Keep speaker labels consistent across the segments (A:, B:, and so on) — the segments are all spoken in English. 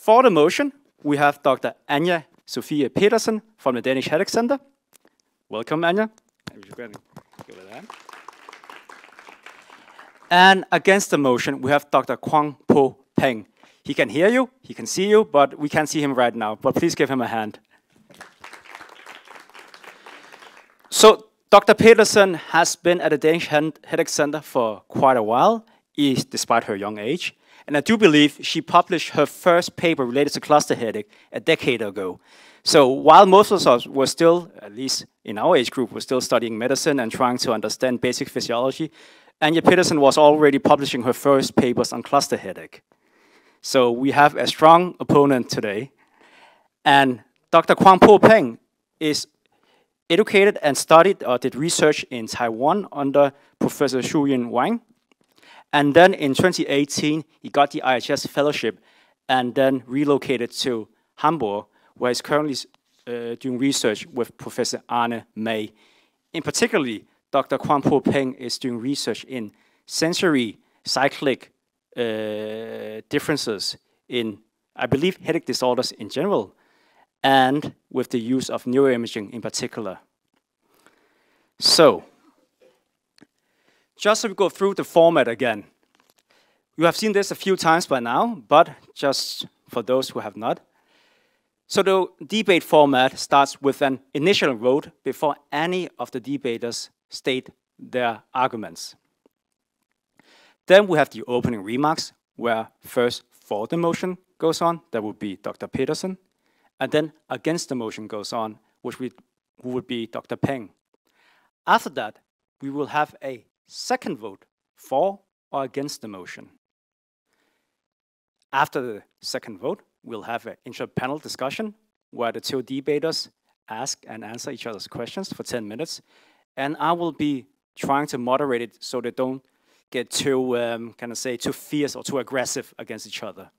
A: For the motion, we have Dr. Anja Sofia Petersen from the Danish Headache Center. Welcome, Anja. And against the motion, we have Dr. Kwang Po Peng. He can hear you, he can see you, but we can't see him right now. But please give him a hand. So Dr. Petersen has been at the Danish Headache Center for quite a while, despite her young age. And I do believe she published her first paper related to cluster headache a decade ago. So while most of us were still, at least in our age group, were still studying medicine and trying to understand basic physiology, Anja Petersen was already publishing her first papers on cluster headache. So we have a strong opponent today. And Dr. Kuan-Po Peng is educated and studied or did research in Taiwan under Professor Shuu-Jiun Wang. And then in 2018, he got the IHS fellowship and then relocated to Hamburg, where he's currently uh, doing research with Professor Arne May. In particularly, Dr. Kuan-Po Peng is doing research in sensory cyclic uh, differences in, I believe, headache disorders in general, and with the use of neuroimaging in particular. So, just to go through the format again. You have seen this a few times by now, but just for those who have not. So the debate format starts with an initial vote before any of the debaters state their arguments. Then we have the opening remarks, where first for the motion goes on, that would be Dr. Petersen, and then against the motion goes on, which we, would be Dr. Peng. After that, we will have a second vote for or against the motion. After the second vote, we'll have an inter-panel discussion where the two debaters ask and answer each other's questions for 10 minutes. And I will be trying to moderate it so they don't get too, um, kind of say, too fierce or too aggressive against each other.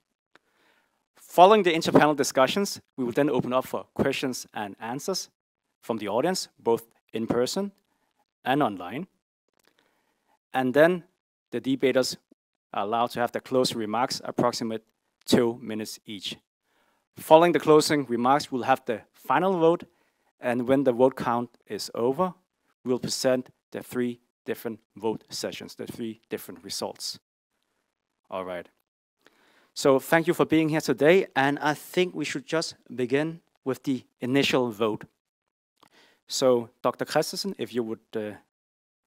A: Following the inter-panel discussions, we will then open up for questions and answers from the audience, both in person and online. And then the debaters are allowed to have their closing remarks approximate two minutes each. Following the closing remarks, we'll have the final vote, and when the vote count is over, we'll present the three different vote sessions, the three different results. All right. So thank you for being here today, and I think we should just begin with the initial vote. So, Dr. Christensen, if you would uh,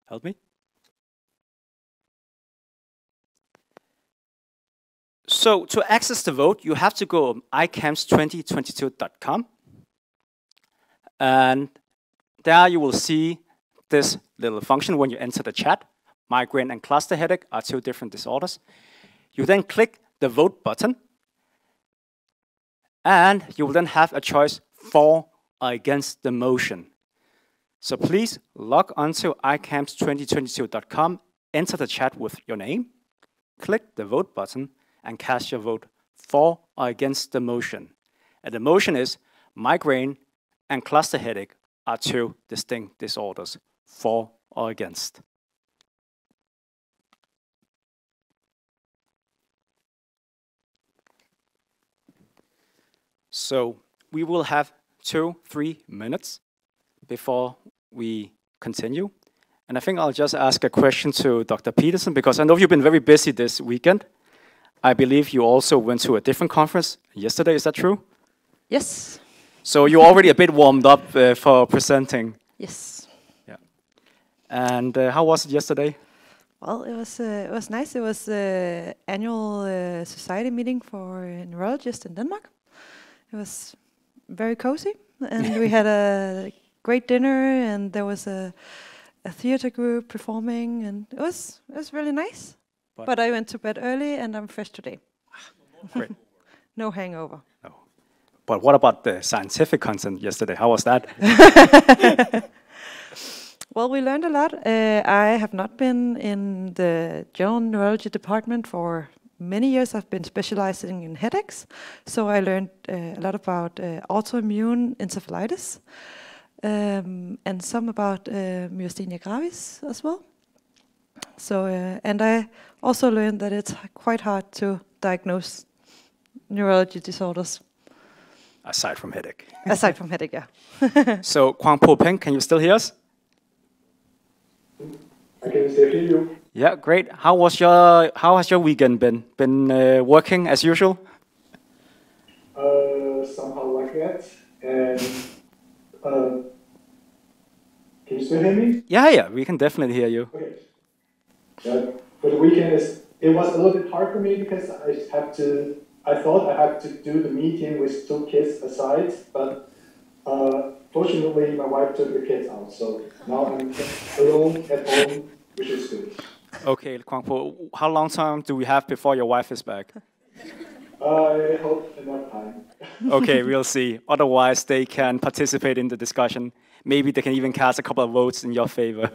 A: help me. So to access the vote, you have to go to icams2022.com. And there you will see this little function when you enter the chat. Migraine and cluster headache are two different disorders. You then click the vote button. And you will then have a choice for or against the motion. So please log onto icams2022.com, enter the chat with your name, click the vote button, and cast your vote for or against the motion. And the motion is migraine and cluster headache are two distinct disorders, for or against. So we will have two, three minutes before we continue. And I think I'll just ask a question to Dr. Petersen because I know you've been very busy this weekend. I believe you also went to a different conference yesterday, is that true?
B: Yes.
A: So you're already a bit warmed up uh, for presenting.
B: Yes.
A: Yeah. And uh, how was it yesterday?
B: Well, it was uh, it was nice. It was the uh, annual uh, society meeting for neurologists in Denmark. It was very cozy, and we had a great dinner, and there was a a theater group performing, and it was it was really nice. But, but I went to bed early, and I'm fresh today.
A: Great.
B: no hangover.
A: No. But what about the scientific content yesterday? How was that?
B: well, we learned a lot. Uh, I have not been in the general neurology department for many years. I've been specializing in headaches, so I learned uh, a lot about uh, autoimmune encephalitis um, and some about uh, myasthenia gravis as well. So, uh, and I also learned that it's quite hard to diagnose neurology disorders,
A: Aside from headache.
B: aside from headache, yeah.
A: So, Kuan-Po Peng, can you still hear us?
C: I can still hear you.
A: Yeah, great. How was your How has your weekend been? Been uh, working as usual?
C: Uh, somehow like that. And uh, can you still hear me?
A: Yeah, yeah, we can definitely hear you.
C: Okay. Yeah, for the weekend is it was a little bit hard for me because I have to. I thought I had to do the meeting with two kids aside, but uh, fortunately my wife took the kids out, so now I'm alone at home, which is good.
A: Okay, Kuan-Po, how long time do we have before your wife is back?
C: I hope enough time.
A: Okay, we'll see. Otherwise, they can participate in the discussion. Maybe they can even cast a couple of votes in your favor.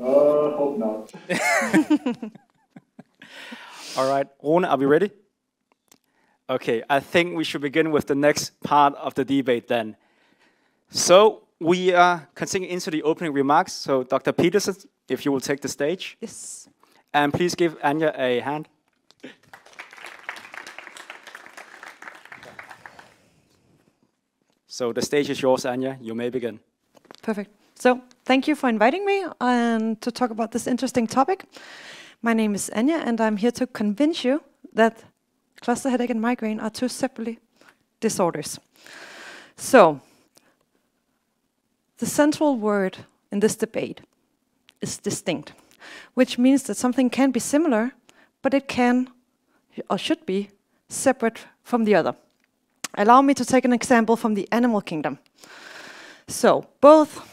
C: Uh, hope not.
A: All right, Rune, are we ready? Okay, I think we should begin with the next part of the debate then. So we are continuing into the opening remarks. So Dr. Petersen, if you will take the stage,
B: Yes.
A: and please give Anja a hand. So the stage is yours, Anja. You may begin.
B: Perfect. So, thank you for inviting me and to talk about this interesting topic. My name is Anja, and I'm here to convince you that cluster headache and migraine are two separate disorders. So, the central word in this debate is distinct, which means that something can be similar, but it can or should be separate from the other. Allow me to take an example from the animal kingdom. So, both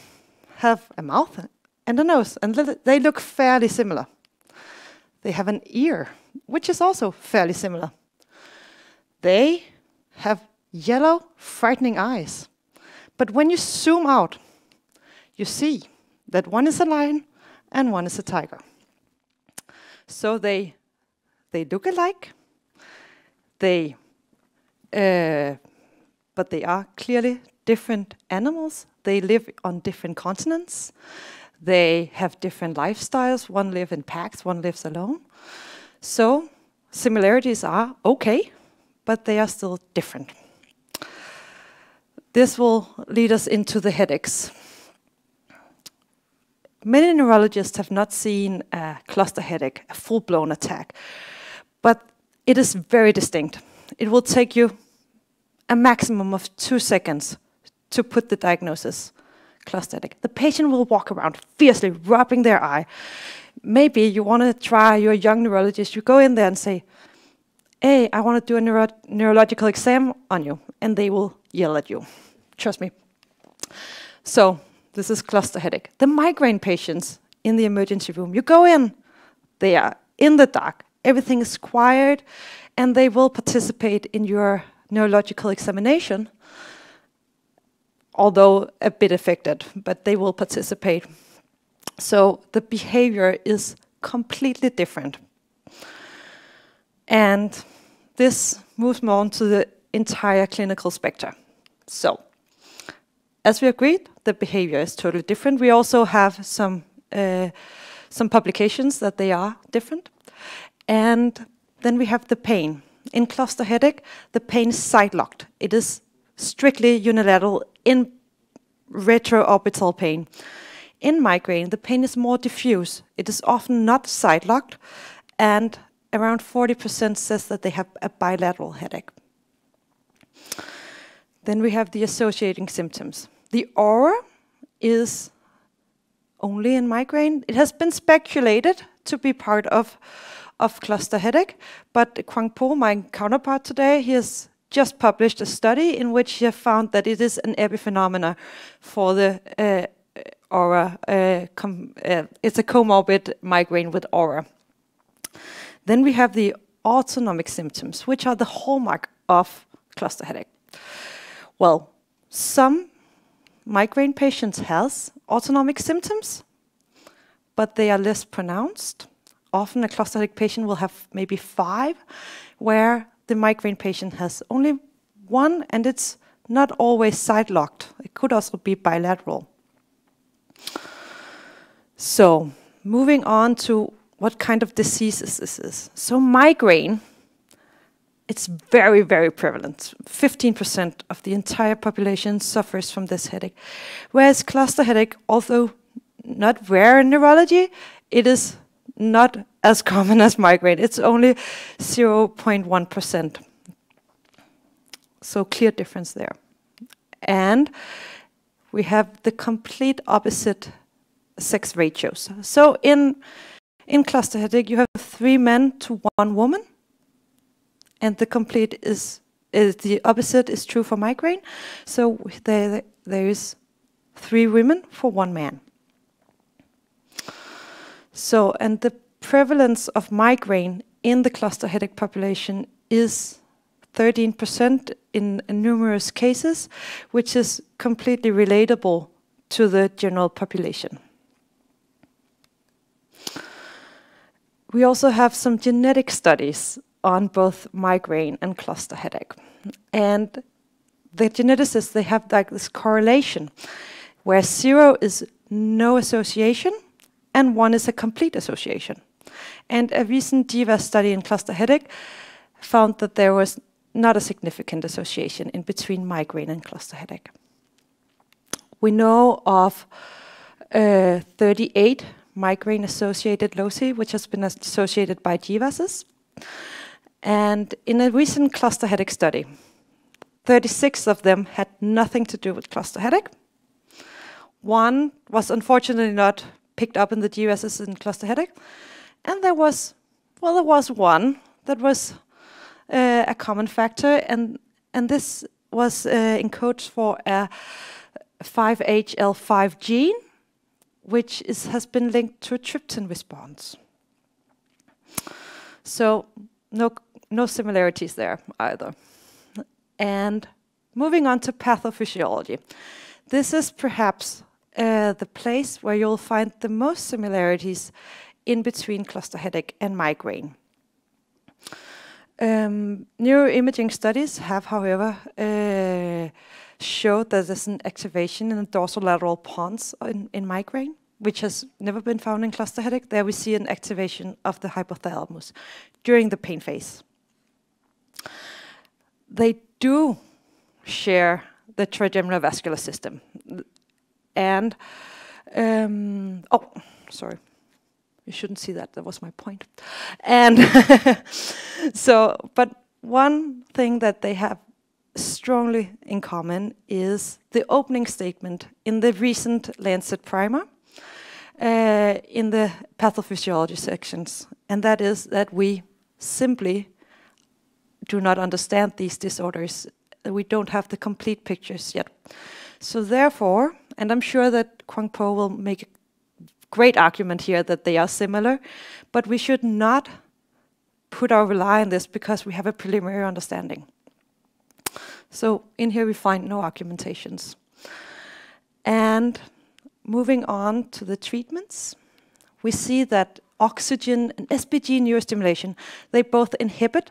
B: have a mouth and a nose, and they look fairly similar. They have an ear, which is also fairly similar. They have yellow, frightening eyes. But when you zoom out, you see that one is a lion and one is a tiger. So they, they look alike, they, uh, but they are clearly different animals. They live on different continents. They have different lifestyles. One lives in packs, one lives alone. So similarities are okay, but they are still different. This will lead us into the headaches. Many neurologists have not seen a cluster headache, a full blown attack, but it is very distinct. It will take you a maximum of two seconds to put the diagnosis cluster headache. The patient will walk around fiercely, rubbing their eye. Maybe you want to try, you're a young neurologist, you go in there and say, Hey, I want to do a neuro- neurological exam on you, and they will yell at you. Trust me. So, this is cluster headache. The migraine patients in the emergency room, you go in, they are in the dark, everything is quiet, and they will participate in your neurological examination, although a bit affected, but they will participate. So the behavior is completely different. And this moves more on to the entire clinical spectrum. So, as we agreed, the behavior is totally different. We also have some uh, some publications that they are different, and then we have the pain. In cluster headache, the pain is side locked. It is strictly unilateral in retroorbital pain. In migraine, the pain is more diffuse. It is often not side locked, and around 40% says that they have a bilateral headache. Then we have the associating symptoms. The aura is only in migraine. It has been speculated to be part of, of cluster headache, but Kuan-Po, my counterpart today, he has just published a study in which he has found that it is an epiphenomena for the uh, aura. Uh, uh, it's a comorbid migraine with aura. Then we have the autonomic symptoms, which are the hallmark of cluster headache. Well, some migraine patients has autonomic symptoms, but they are less pronounced. Often a cluster headache patient will have maybe five, where the migraine patient has only one, and it's not always side locked. It could also be bilateral. So, moving on to what kind of diseases this is. So, migraine it's very, very prevalent. 15% of the entire population suffers from this headache. Whereas cluster headache, although not rare in neurology, it is not as common as migraine. It's only 0.1%. So clear difference there. And we have the complete opposite sex ratios. So in in cluster headache, you have three men to one woman, and the complete is, is the opposite is true for migraine. So there there is three women for one man. So and the prevalence of migraine in the cluster headache population is 13% in, numerous cases, which is completely relatable to the general population. We also have some genetic studies on both migraine and cluster headache. And the geneticists, they have like this correlation where zero is no association and one is a complete association. And a recent GWAS study in cluster headache found that there was not a significant association in between migraine and cluster headache. We know of uh, 38 migraine-associated loci, which has been associated by GWASs. And in a recent cluster headache study, 36 of them had nothing to do with cluster headache. One was unfortunately not picked up in the GWASs in cluster headache. And there was, well, there was one that was uh, a common factor, and and this was uh, encodes for a FHL5 gene, which is, has been linked to a trypsin response. So no, no similarities there either. And moving on to pathophysiology. This is perhaps uh, the place where you'll find the most similarities in between cluster headache and migraine. Um, neuroimaging studies have, however, uh, showed that there's an activation in the dorsolateral pons in, in, migraine, which has never been found in cluster headache. There we see an activation of the hypothalamus during the pain phase. They do share the trigeminal vascular system. And, um, oh, sorry. You shouldn't see that. That was my point. And so, but one thing that they have strongly in common is the opening statement in the recent Lancet primer uh, in the pathophysiology sections, and that is that we simply do not understand these disorders. We don't have the complete pictures yet. So therefore, and I'm sure that Kuan-Po will make a great argument here that they are similar, but we should not put our rely on this because we have a preliminary understanding. So in here we find no argumentations. And moving on to the treatments, we see that oxygen and SPG neurostimulation, they both inhibit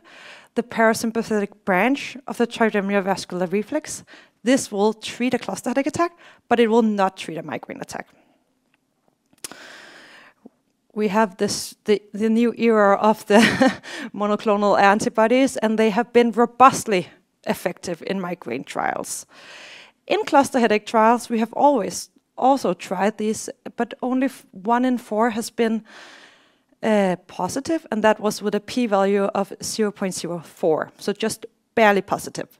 B: the parasympathetic branch of the trigeminal vascular reflex. This will treat a cluster headache attack, but it will not treat a migraine attack we have this the, the new era of the monoclonal antibodies, and they have been robustly effective in migraine trials. In cluster headache trials, we have always also tried these, but only one in four has been uh, positive, and that was with a p-value of 0.04, so just barely positive.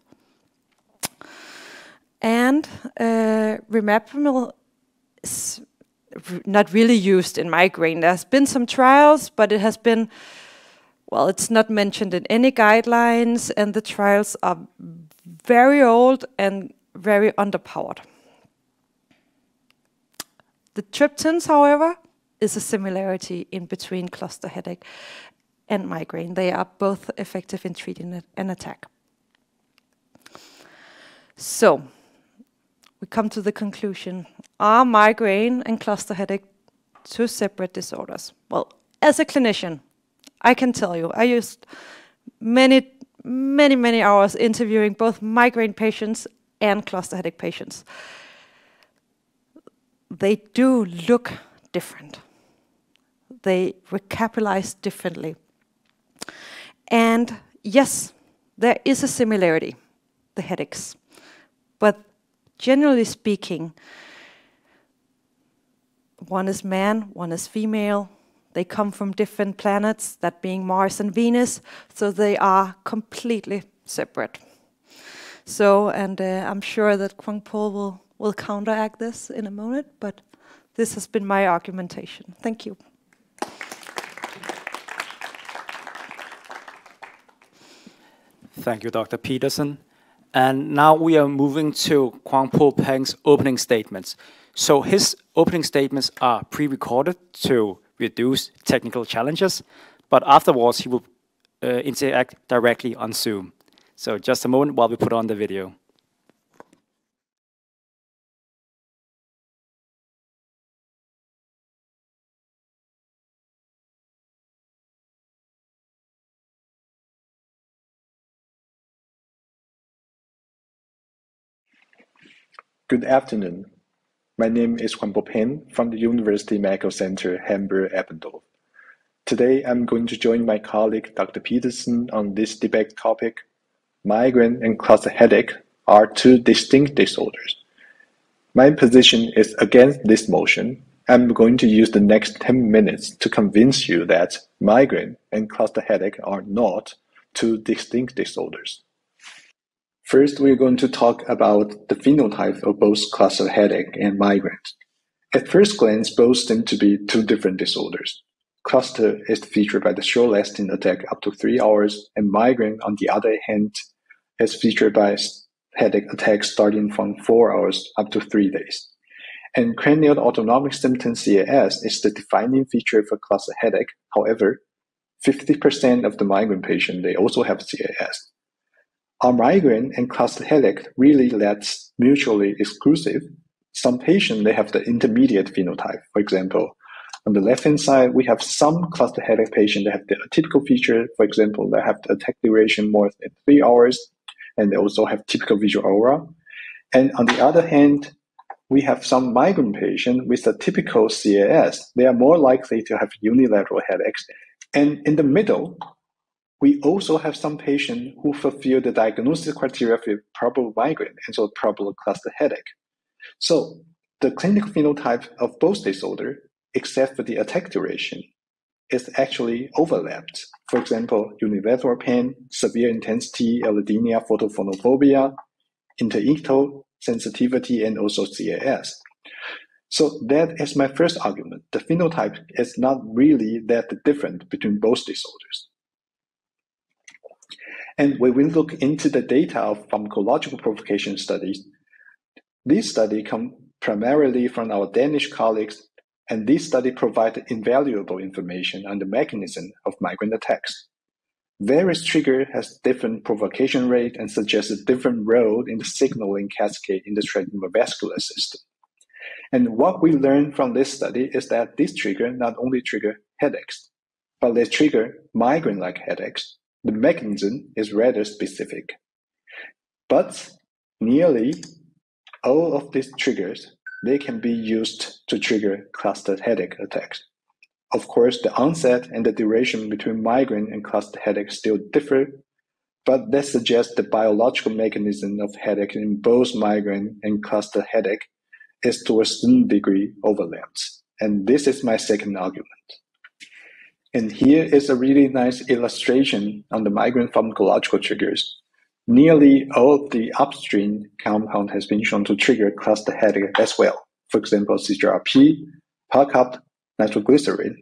B: And uh, verapamil not really used in migraine. There's been some trials, but it has been, well, it's not mentioned in any guidelines, and the trials are very old and very underpowered. The triptans, however, is a similarity in between cluster headache and migraine. They are both effective in treating an attack. So, we come to the conclusion are migraine and cluster headache two separate disorders? Well, as a clinician, I can tell you, I used many, many, many hours interviewing both migraine patients and cluster headache patients. They do look different. They recapitalize differently. And yes, there is a similarity, the headaches. But generally speaking, one is man, one is female. They come from different planets, that being Mars and Venus, so they are completely separate. So, and uh, I'm sure that Kuan-Po will, will counteract this in a moment, but this has been my argumentation. Thank you.
A: Thank you, Dr. Petersen. And now we are moving to Kuan-Po Peng's opening statements. So his opening statements are pre-recorded to reduce technical challenges, but afterwards he will uh, interact directly on Zoom. So just a moment while we put on the video.
D: Good afternoon. My name is Po Peng from the University Medical Center Hamburg-Eppendorf. Today, I'm going to join my colleague Dr. Petersen on this debate topic. Migraine and cluster headache are two distinct disorders. My position is against this motion. I'm going to use the next 10 minutes to convince you that migraine and cluster headache are not two distinct disorders. First, we're going to talk about the phenotype of both cluster headache and migraine. At first glance, both seem to be two different disorders. Cluster is featured by the short-lasting attack up to three hours, and migraine, on the other hand, is featured by headache attacks starting from four hours up to three days. And cranial autonomic symptom CAS is the defining feature for cluster headache. However, 50% of the migraine patient, they also have CAS. Are migraine and cluster headache really that's mutually exclusive? Some patients, they have the intermediate phenotype. For example, on the left-hand side, we have some cluster headache patients that have the atypical feature. For example, they have the attack duration more than three hours, and they also have typical visual aura. And on the other hand, we have some migraine patients with a typical CAS. They are more likely to have unilateral headaches. And in the middle, we also have some patients who fulfill the diagnosis criteria for probable migraine and so probable cluster headache. So the clinical phenotype of both disorder, except for the attack duration, is actually overlapped. For example, unilateral pain, severe intensity, allodynia, photophonophobia, interictal sensitivity, and also CAS. So that is my first argument. The phenotype is not really that different between both disorders. And when we look into the data of pharmacological provocation studies, these studies come primarily from our Danish colleagues, and these studies provide invaluable information on the mechanism of migraine attacks. Various trigger has different provocation rate and suggests a different role in the signaling cascade in the vascular system. And what we learned from this study is that these trigger not only trigger headaches, but they trigger migraine-like headaches the mechanism is rather specific. But nearly all of these triggers, they can be used to trigger cluster headache attacks. Of course, the onset and the duration between migraine and cluster headache still differ, but that suggests the biological mechanism of headache in both migraine and cluster headache is to a certain degree overlapped. And this is my second argument. And here is a really nice illustration on the migraine pharmacological triggers. Nearly all of the upstream compound has been shown to trigger cluster headache as well. For example, CGRP, PACAP, nitroglycerin.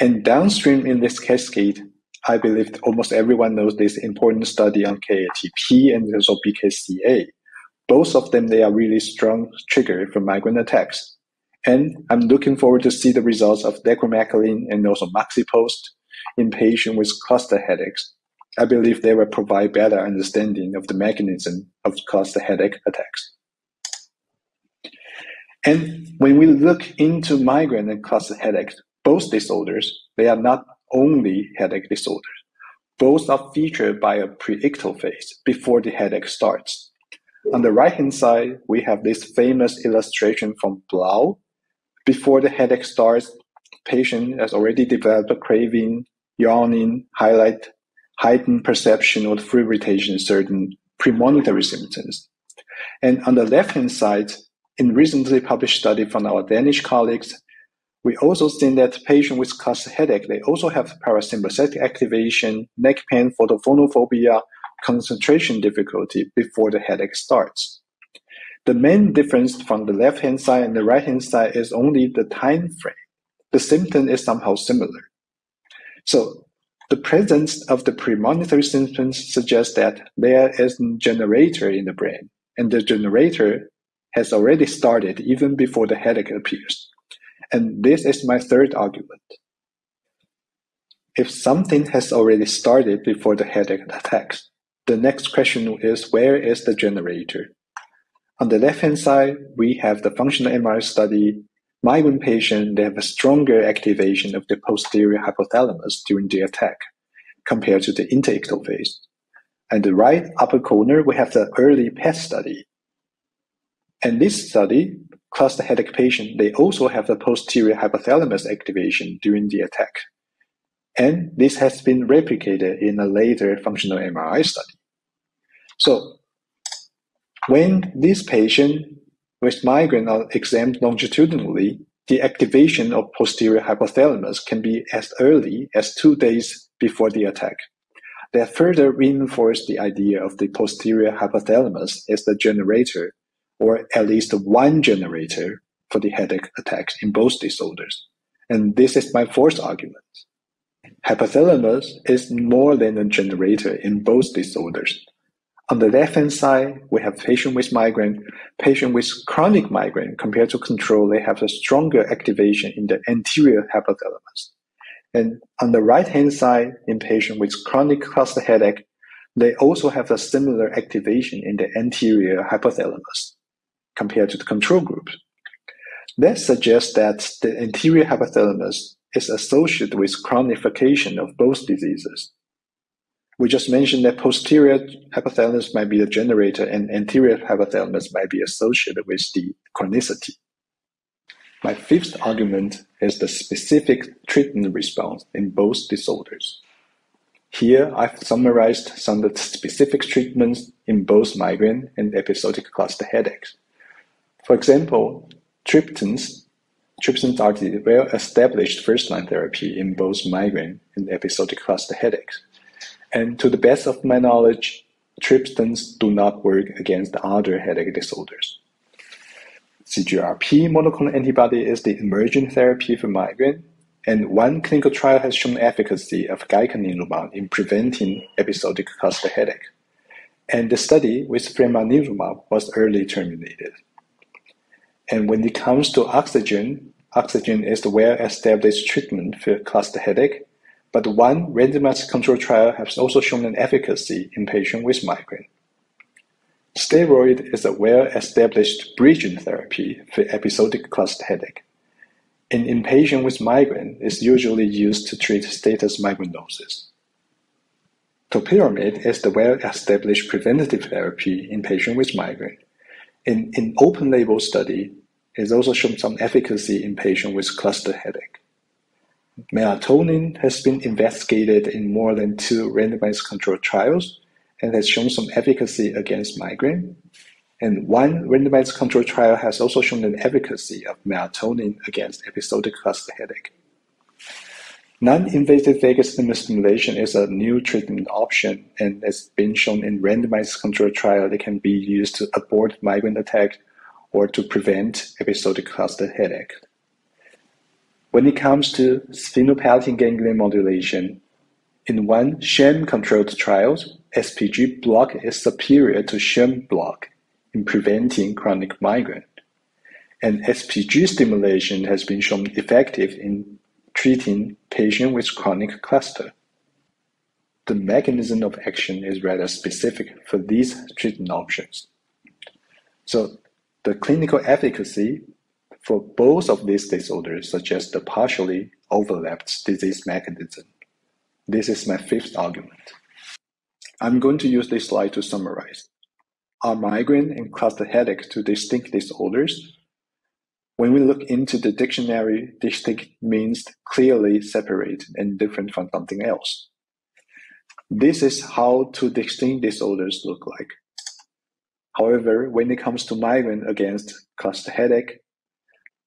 D: And downstream in this cascade, I believe almost everyone knows this important study on KATP and also BKCA. Both of them, they are really strong trigger for migraine attacks. And I'm looking forward to see the results of levcromakalim and also MaxiPost in patients with cluster headaches. I believe they will provide better understanding of the mechanism of cluster headache attacks. And when we look into migraine and cluster headaches, both disorders, they are not only headache disorders. Both are featured by a preictal phase before the headache starts. On the right hand side, we have this famous illustration from Blau before the headache starts, patient has already developed a craving, yawning, highlight, heightened perception or free rotation certain premonitory symptoms. And on the left-hand side, in recently published study from our Danish colleagues, we also seen that patients with cluster headache, they also have parasympathetic activation, neck pain, photophonophobia, concentration difficulty before the headache starts. The main difference from the left-hand side and the right-hand side is only the time frame. The symptom is somehow similar. So the presence of the premonitory symptoms suggests that there is a generator in the brain, and the generator has already started even before the headache appears. And this is my third argument. If something has already started before the headache attacks, the next question is where is the generator? On the left-hand side, we have the functional MRI study. Migraine patient, they have a stronger activation of the posterior hypothalamus during the attack compared to the interictal phase. And the right upper corner, we have the early PET study. And this study, cluster headache patient, they also have the posterior hypothalamus activation during the attack. And this has been replicated in a later functional MRI study. So when this patient with migraine are examined longitudinally, the activation of posterior hypothalamus can be as early as two days before the attack. That further reinforced the idea of the posterior hypothalamus as the generator, or at least one generator, for the headache attacks in both disorders. And this is my fourth argument. Hypothalamus is more than a generator in both disorders. On the left-hand side, we have patient with migraine. Patient with chronic migraine, compared to control, they have a stronger activation in the anterior hypothalamus. And on the right-hand side, in patient with chronic cluster headache, they also have a similar activation in the anterior hypothalamus compared to the control group. That suggests that the anterior hypothalamus is associated with chronification of both diseases. We just mentioned that posterior hypothalamus might be the generator and anterior hypothalamus might be associated with the chronicity. My fifth argument is the specific treatment response in both disorders. Here, I've summarized some of the specific treatments in both migraine and episodic cluster headaches. For example, triptans, triptans are the well-established first-line therapy in both migraine and episodic cluster headaches. And to the best of my knowledge, triptans do not work against other headache disorders. CGRP monoclonal antibody is the emerging therapy for migraine, and one clinical trial has shown efficacy of galcanezumab in preventing episodic cluster headache. And the study with fremanezumab was early terminated. And when it comes to oxygen, oxygen is the well-established treatment for cluster headache, but one randomized control trial has also shown an efficacy in patients with migraine. Steroid is a well-established bridging therapy for episodic cluster headache. And in patients with migraine, is usually used to treat status migrainosus. Topiramate is the well-established preventative therapy in patients with migraine. In an open-label study, it also shown some efficacy in patients with cluster headache. Melatonin has been investigated in more than two randomized controlled trials and has shown some efficacy against migraine. And one randomized controlled trial has also shown an efficacy of melatonin against episodic cluster headache. Non-invasive vagus nerve stimulation is a new treatment option and has been shown in randomized controlled trial that can be used to abort migraine attack or to prevent episodic cluster headache. When it comes to sphenopalatine ganglion modulation, in one sham-controlled trial, SPG block is superior to sham block in preventing chronic migraine. And SPG stimulation has been shown effective in treating patients with chronic cluster. The mechanism of action is rather specific for these treatment options. So the clinical efficacy for both of these disorders suggests a partially overlapped disease mechanism. This is my fifth argument. I'm going to use this slide to summarize. Are migraine and cluster headache two distinct disorders? When we look into the dictionary, distinct means clearly separated and different from something else. This is how two distinct disorders look like. However, when it comes to migraine against cluster headache,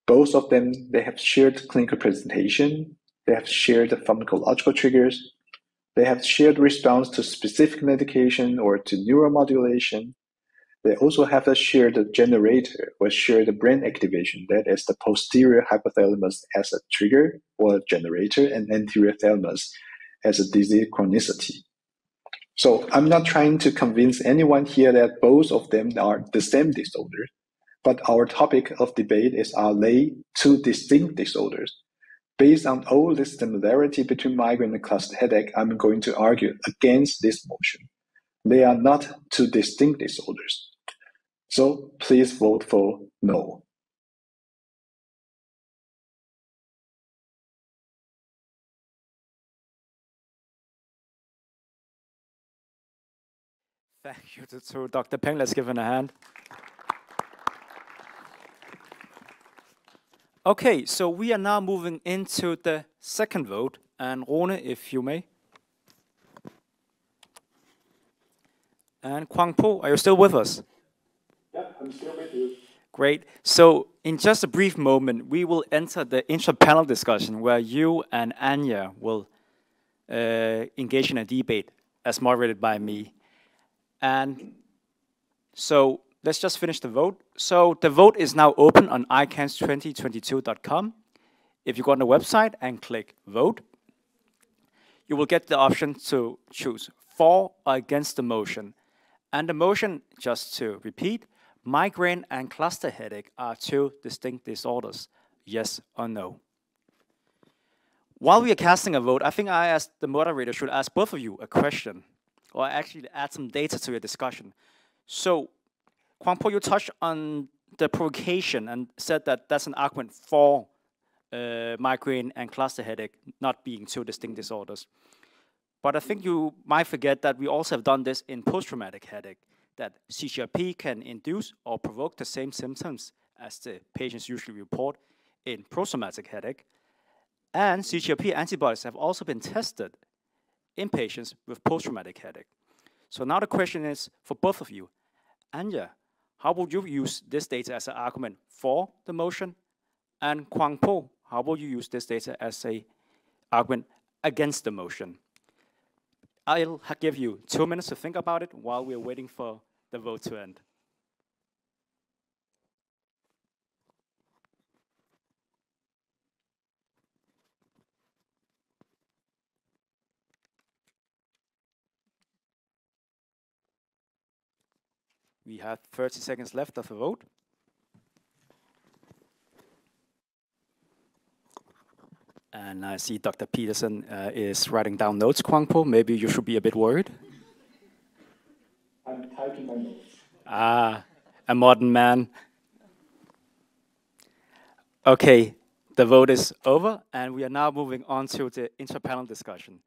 D: both of them they have shared clinical presentation, they have shared pharmacological triggers, they have shared response to specific medication or to neuromodulation. They also have a shared generator or shared brain activation, that is the posterior hypothalamus as a trigger or generator and anterior thalamus as a disease chronicity. So I'm not trying to convince anyone here that both of them are the same disorder, but our topic of debate is are they two distinct disorders? Based on all the similarity between migraine and cluster headache, I'm going to argue against this motion. They are not two distinct disorders. So please vote for no.
A: Thank you to Dr. Peng. Let's give him a hand. Okay, so we are now moving into the second vote. And Rune, if you may. And Kuan-Po, are you still with us?
C: Yeah, I'm still with you.
A: Great. So in just a brief moment, we will enter the intra-panel discussion where you and Anja will uh, engage in a debate as moderated by me. And so let's just finish the vote. So the vote is now open on icams2022.com. If you go on the website and click vote, you will get the option to choose for or against the motion. And the motion, just to repeat, migraine and cluster headache are two distinct disorders. Yes or no? While we are casting a vote, I think I asked the moderator should ask both of you a question or actually add some data to your discussion. So, Kuan-Po, you touched on the provocation and said that that's an argument for uh, migraine and cluster headache not being two distinct disorders. But I think you might forget that we also have done this in post-traumatic headache, that CGRP can induce or provoke the same symptoms as the patients usually report in post-traumatic headache. And CGRP antibodies have also been tested in patients with post-traumatic headache. So now the question is for both of you. Anja, how would you use this data as an argument for the motion? And Kuan-Po, how will you use this data as a argument against the motion? I'll give you two minutes to think about it while we're waiting for the vote to end. We have 30 seconds left of the vote. And I see Dr. Petersen uh, is writing down notes, Kuan-Po. Maybe you should be a bit worried.
C: I'm typing my notes.
A: Ah, a modern man. Okay, the vote is over, and we are now moving on to the interpanel discussion.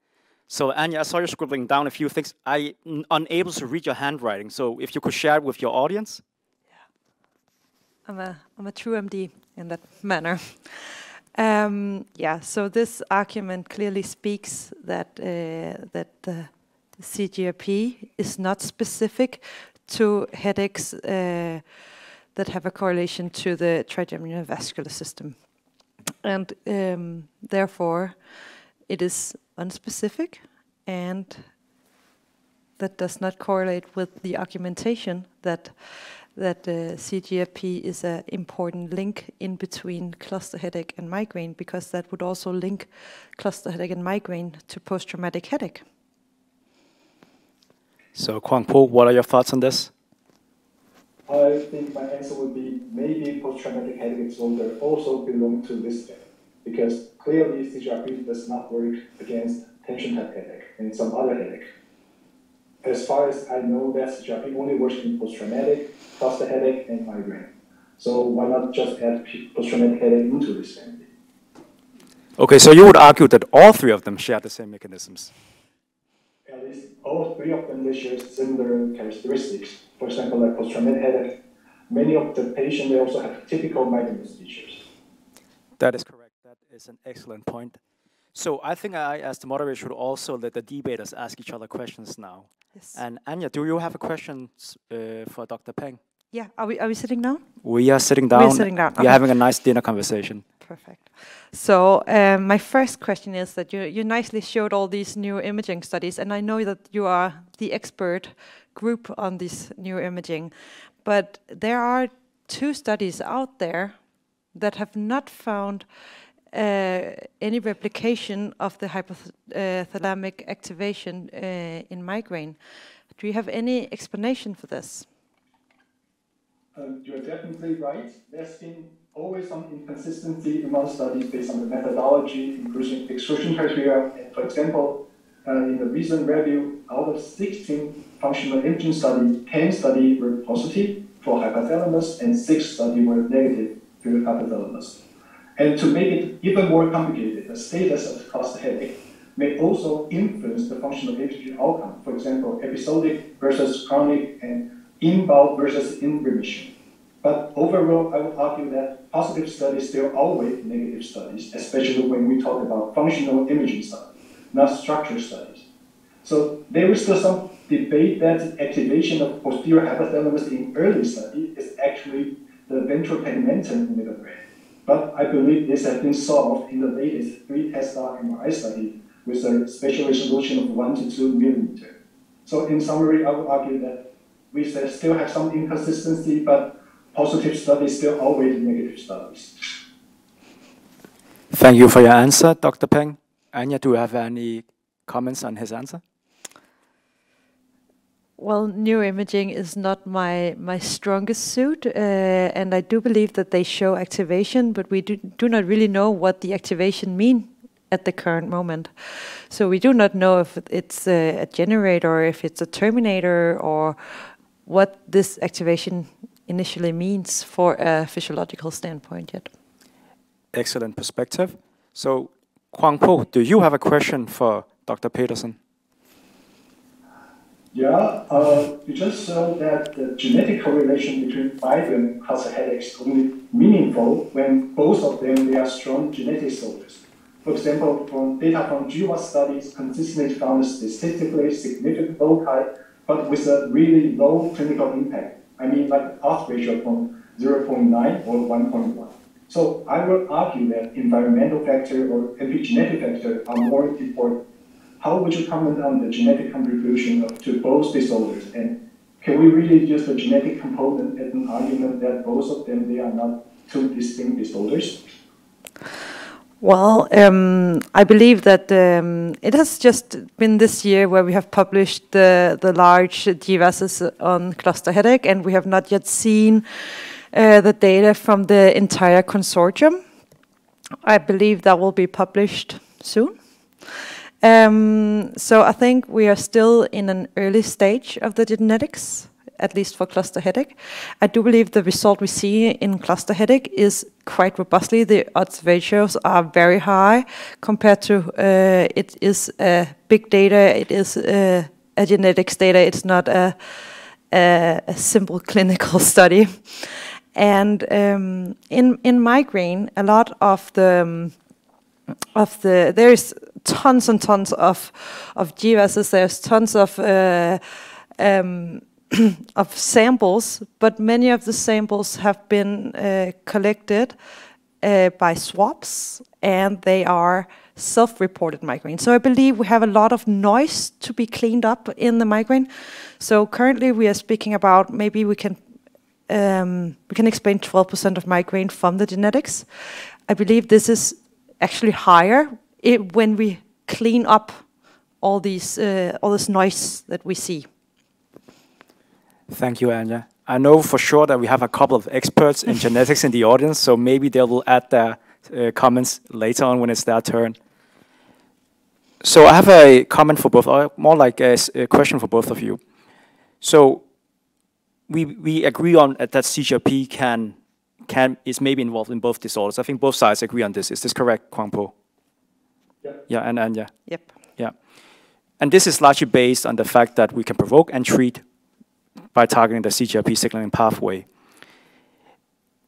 A: So Anja, I saw you scribbling down a few things. I'm unable to read your handwriting, so if you could share it with your audience.
B: Yeah. I'm a, I'm a true MD in that manner. Um, yeah, so this argument clearly speaks that uh, that the CGRP is not specific to headaches uh, that have a correlation to the trigeminal vascular system, and um, therefore it is unspecific and that does not correlate with the argumentation that that uh, CGRP is an important link in between cluster headache and migraine because that would also link cluster headache and migraine to post-traumatic headache.
A: So Kuan-Po, what are your thoughts on this?
C: I think my answer would be maybe post-traumatic headache disorder also belong to this thing because clearly CGRP does not work against tension type headache and some other headache. As far as I know, that CGRP only works in post-traumatic, cluster headache, and migraine. So why not just add post-traumatic headache into this family?
A: Okay, so you would argue that all three of them share the same mechanisms.
C: At least all three of them they share similar characteristics. For example, like post-traumatic headache, many of the patients they also have typical migraine features.
A: That is correct. Is an excellent point. So I think I, as the moderator, should also let the debaters ask each other questions now.
B: Yes.
A: And Anja, do you have a question uh, for Dr. Peng?
B: yeah. Are we are we sitting down?
A: We are sitting down.
B: We are sitting down,
A: We
B: okay.
A: are having a nice dinner conversation.
B: Perfect. So um, my first question is that you you nicely showed all these neuroimaging studies, and I know that you are the expert group on this neuroimaging, but there are two studies out there that have not found any replication of the hypothalamic activation uh, in migraine. Do you have any explanation for this?
C: Um, you're definitely right. There's been always some inconsistency among studies based on the methodology, including exclusion criteria. And for example, uh, in the recent review, out of 16 functional imaging studies, 10 studies were positive for hypothalamus and 6 studies were negative for hypothalamus. And to make it even more complicated, the status of the cluster headache may also influence the functional imaging outcome. For example, episodic versus chronic and in-bout versus in remission. But overall, I would argue that positive studies still outweigh negative studies, especially when we talk about functional imaging studies, not structure studies. So there is still some debate that activation of posterior hypothalamus in early study is actually the ventral tegmentum in the brain. But I believe this has been solved in the latest three Tesla MRI study with a spatial resolution of 1 to 2 millimeter. So in summary, I would argue that we still have some inconsistency, but positive studies still outweigh negative studies.
A: Thank you for your answer, Dr. Peng. Anja, do you have any comments on his answer?
B: Well, neuroimaging is not my my strongest suit, uh, and I do believe that they show activation, but we do, do not really know what the activation mean at the current moment. So we do not know if it's a, a generator, if it's a terminator, or what this activation initially means for a physiological standpoint yet.
A: Excellent perspective. So, Kuan-Po, do you have a question for Dr. Petersen?
C: Yeah, uh, you just saw that the genetic correlation between migraine and cluster headaches only meaningful when both of them they are strong genetic disorders. For example, from data from GWAS studies consistently found statistically significant loci, but with a really low clinical impact. I mean, like odds ratio from 0.9 or 1.1. So I will argue that environmental factor or epigenetic factor are more important. How would you comment on the genetic contribution of, to both disorders? And can we really use the genetic component as an argument that both of them they are not two distinct disorders?
B: Well, um, I believe that um, it has just been this year where we have published the, the large GWASs on cluster headache, and we have not yet seen uh, the data from the entire consortium. I believe that will be published soon. Um, so I think we are still in an early stage of the genetics, at least for cluster headache. I do believe the result we see in cluster headache is quite robustly. The odds ratios are very high compared to uh, it is uh, big data. It is uh, a genetics data. It's not a, a, a simple clinical study. And um, in in migraine, a lot of the um, of the there's tons and tons of of GWASs. There's tons of uh, um, of samples, but many of the samples have been uh, collected uh, by swaps, and they are self-reported migraine. So I believe we have a lot of noise to be cleaned up in the migraine. So currently we are speaking about maybe we can um, we can explain 12% of migraine from the genetics. I believe this is actually higher it, when we clean up all these uh, all this noise that we see.
A: Thank you, Anja. I know for sure that we have a couple of experts in genetics in the audience, so maybe they will add their uh, comments later on when it's their turn. So I have a comment for both, or more like a question for both of you. So we we agree on that CGRP can can is maybe involved in both disorders. I think both sides agree on this. Is this correct, Kuan
C: Yeah.
A: Yeah, and Anja.
B: Yep.
A: Yeah. And this is largely based on the fact that we can provoke and treat by targeting the CGRP signaling pathway.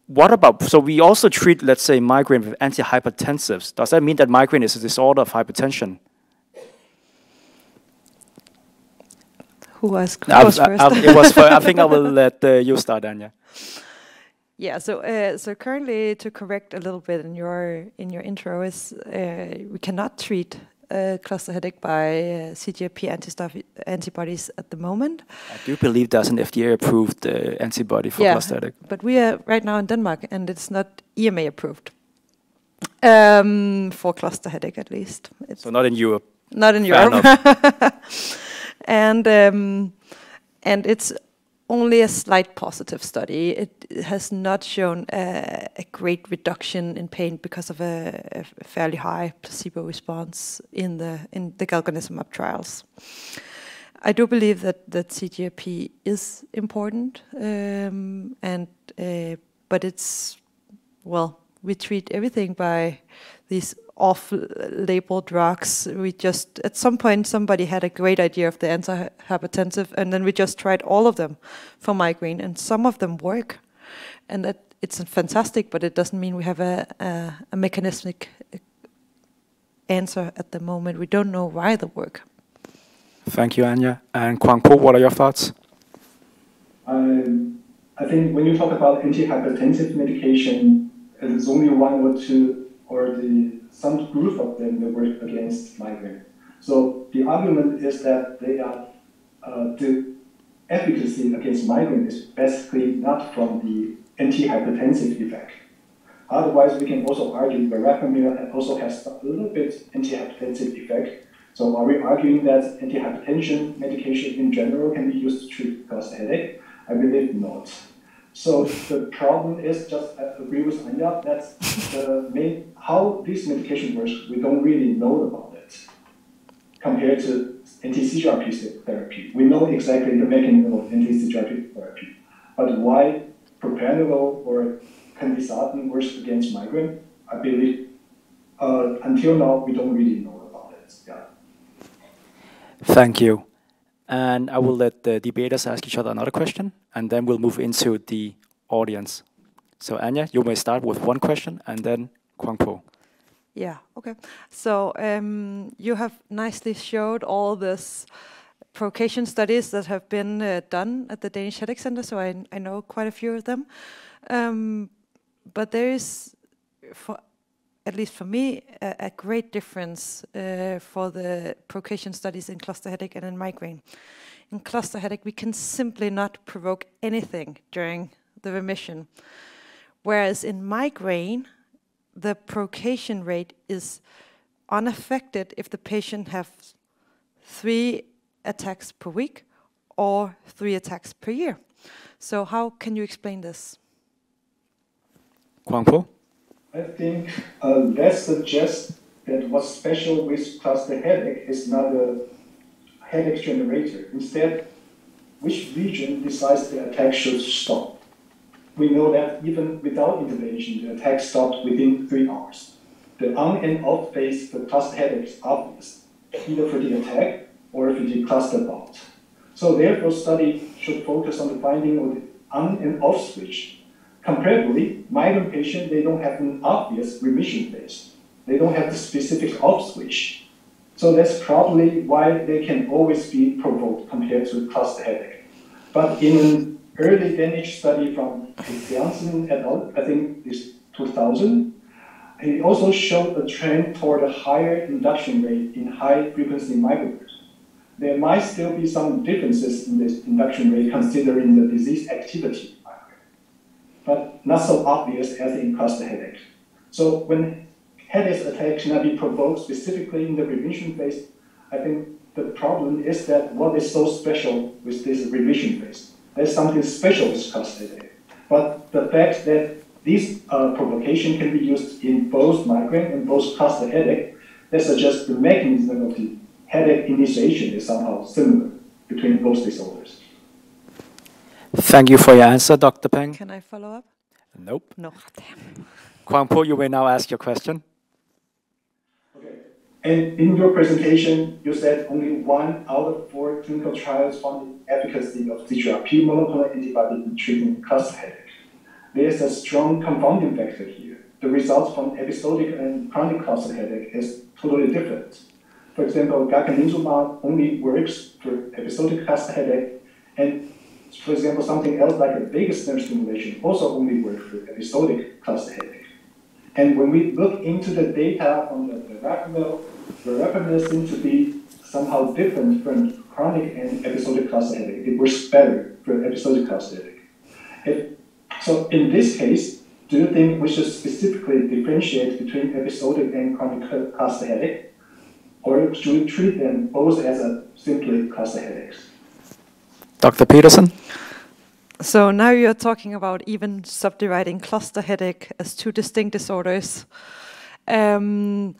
A: what about, so we also treat, let's say, migraine with antihypertensives. Does that mean that migraine is a disorder of hypertension?
B: Who was, who
A: I,
B: was first?
A: I- it was I think I will let uh, you start, Anja.
B: Yeah, so uh, so currently, to correct a little bit in your in your intro, is uh, we cannot treat uh, cluster headache by uh, CGRP antibodies at the moment.
A: I do believe there's an FDA-approved uh, antibody for
B: Yeah.
A: cluster headache.
B: But we are right now in Denmark, and it's not EMA approved um, for cluster headache, at least. It's
A: So not in Europe.
B: not in
A: Fair
B: Europe. and um, and it's only a slight positive study. It has not shown a, a great reduction in pain because of a, a fairly high placebo response in the in the galcanezumab trials. I do believe that that CGRP is important, um, and uh, but it's well, we treat everything by these off-label drugs. We just at some point somebody had a great idea of the antihypertensive, and then we just tried all of them for migraine, and some of them work, and that it's fantastic. But it doesn't mean we have a a, a mechanistic answer at the moment. We don't know why they work.
A: Thank you, Anja. And Kuan-Po, what are your thoughts?
D: Um, I think when you talk about antihypertensive medication, there's only one or two, or the some group of them that work against migraine. So the argument is that they are uh, the efficacy against migraine is basically not from the antihypertensive effect. Otherwise, we can also argue verapamil also has a little bit antihypertensive effect. So are we arguing that antihypertension medication in general can be used to treat cluster headache? I believe not. So the problem is just I agree with Anja that the main how this medication works we don't really know about it compared to anti-CGRP therapy. We know exactly the mechanism of anti-CGRP therapy, but why propranolol or candesartan works against migraine, I believe uh, until now we don't really know about it. Yeah.
A: Thank you. And I will let the debaters ask each other another question, and then we'll move into the audience. So Anja, you may start with one question, and then Kuan-Po.
B: Yeah. Okay. So um, you have nicely showed all this provocation studies that have been uh, done at the Danish Headache Center. So I, I know quite a few of them. Um, but there is, for at least for me, a, a great difference uh, for the provocation studies in cluster headache and in migraine. In cluster headache, we can simply not provoke anything during the remission, whereas in migraine, the provocation rate is unaffected if the patient has three attacks per week or three attacks per year. So how can you explain this?
A: Kuan-Po?
D: I think uh, that suggests that what's special with cluster headache is not a headache generator. Instead, which region decides the attack should stop? We know that even without intervention, the attack stopped within three hours. The on and off phase for cluster headache is obvious, either for the attack or for the cluster bout. So therefore, study should focus on the finding of the on and off switch Comparably, migraine patients, they don't have an obvious remission phase. They don't have the specific off switch. So that's probably why they can always be provoked compared to cluster headache. But in an early Danish study from Christiansen et al., I think it's 2000, he also showed a trend toward a higher induction rate in high frequency migraines. There might still be some differences in this induction rate considering the disease activity but not so obvious as in cluster headache. So when headache attack cannot be provoked specifically in the remission phase, I think the problem is that what is so special with this remission phase? There's something special with cluster headache. But the fact that this uh, provocation can be used in both migraine and both cluster headache, that suggests the mechanism of the headache initiation is somehow similar between both disorders.
A: Thank you for your answer, Dr. Peng.
B: Can I follow up?
A: Nope.
B: No. Damn.
A: Kuan-Po, you may now ask your question.
D: And in your presentation, you said only one out of four clinical trials found the efficacy of CGRP monoclonal antibody in treating cluster headache. there's a strong confounding factor here. The results from episodic and chronic cluster headache is totally different. For example, galcanezumab only works for episodic cluster headache, and for example, something else like a vagus nerve stimulation also only works for episodic cluster headache. And when we look into the data on the verapamil, verapamil seems to be somehow different from chronic and episodic cluster headache. It works better for episodic cluster headache. If, so in this case, do you think we should specifically differentiate between episodic and chronic cluster headache? Or should we treat them both as a simply cluster headaches?
A: Dr. Petersen?
B: So now you're talking about even subdividing cluster headache as two distinct disorders. Um,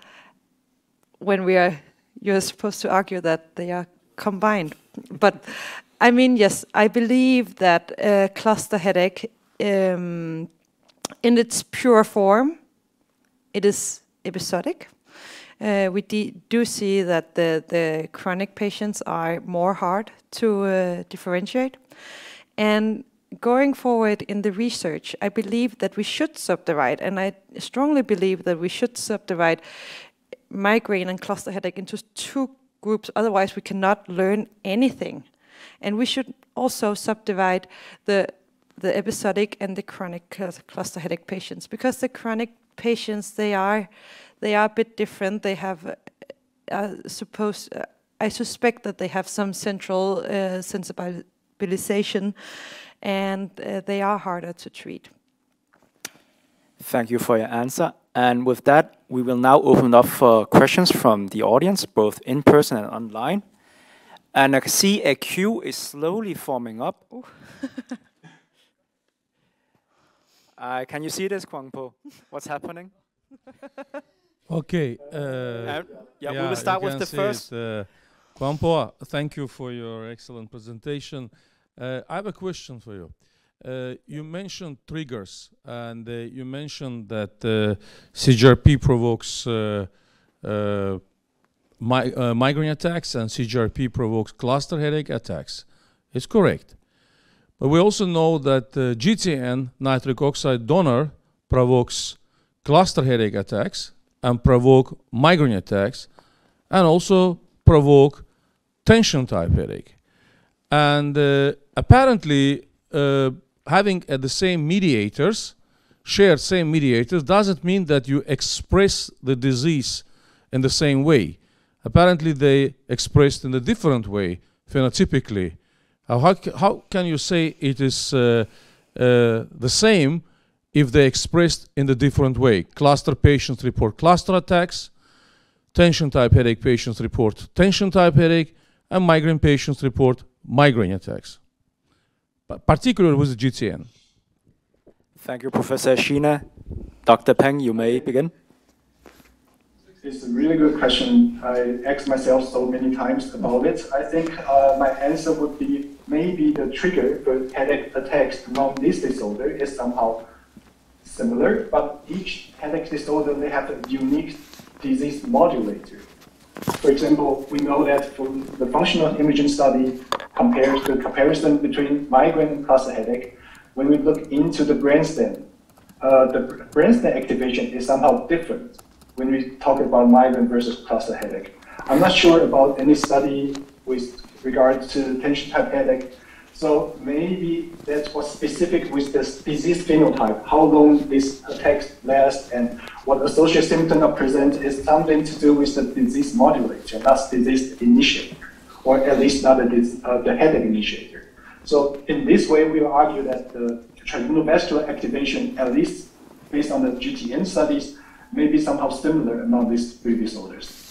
B: when we are, you're supposed to argue that they are combined. But I mean, yes, I believe that cluster headache, um, in its pure form, it is episodic. Uh, we do see that the, the chronic patients are more hard to uh, differentiate. And going forward in the research, I believe that we should subdivide, and I strongly believe that we should subdivide migraine and cluster headache into two groups, otherwise we cannot learn anything. And we should also subdivide the the episodic and the chronic cluster headache patients because the chronic patients they are they are a bit different. They have uh, uh suppose uh, I suspect that they have some central uh, sensibilization and uh, they are harder to treat.
A: Thank you for your answer. And with that, we will now open up for questions from the audience, both in person and online. And I can see a queue is slowly forming up. uh, can you see this, Kuan-Po? What's happening?
E: Okay. Uh,
A: yeah, yeah, we will start with the first.
E: It, uh, thank you for your excellent presentation. Uh, I have a question for you. Uh, you mentioned triggers, and uh, you mentioned that uh, CGRP provokes uh, uh, mi migraine attacks and CGRP provokes cluster headache attacks. It's correct. But we also know that GTN, nitric oxide donor, provokes cluster headache attacks and provoke migraine attacks and also provoke tension type headache. And uh, apparently, uh, having uh, the same mediators, shared same mediators, doesn't mean that you express the disease in the same way. Apparently, they expressed in a different way, phenotypically. how, how can you say it is uh, uh, the same if they expressed in a different way? Cluster patients report cluster attacks, tension type headache patients report tension type headache, and migraine patients report migraine attacks, particularly with the GTN.
A: Thank you, Professor Ashina. Dr. Peng, you may begin.
D: It's a really good question. I asked myself so many times about it. I think uh, my answer would be maybe the trigger for headache attacks among this disorder is somehow similar, but each headache disorder, they have a unique disease modulator. For example, we know that from the functional imaging study compares the comparison between migraine and cluster headache, when we look into the brainstem, uh, the brainstem activation is somehow different when we talk about migraine versus cluster headache. I'm not sure about any study with regard to tension type headache, so maybe that's what's specific with this disease phenotype, how long this attacks last and what associated symptoms are present is something to do with the disease modulator, not disease initiator, or at least not the, uh, the headache initiator. So in this way, we will argue that the vascular activation, at least based on the GTN studies, may be somehow similar among these three disorders.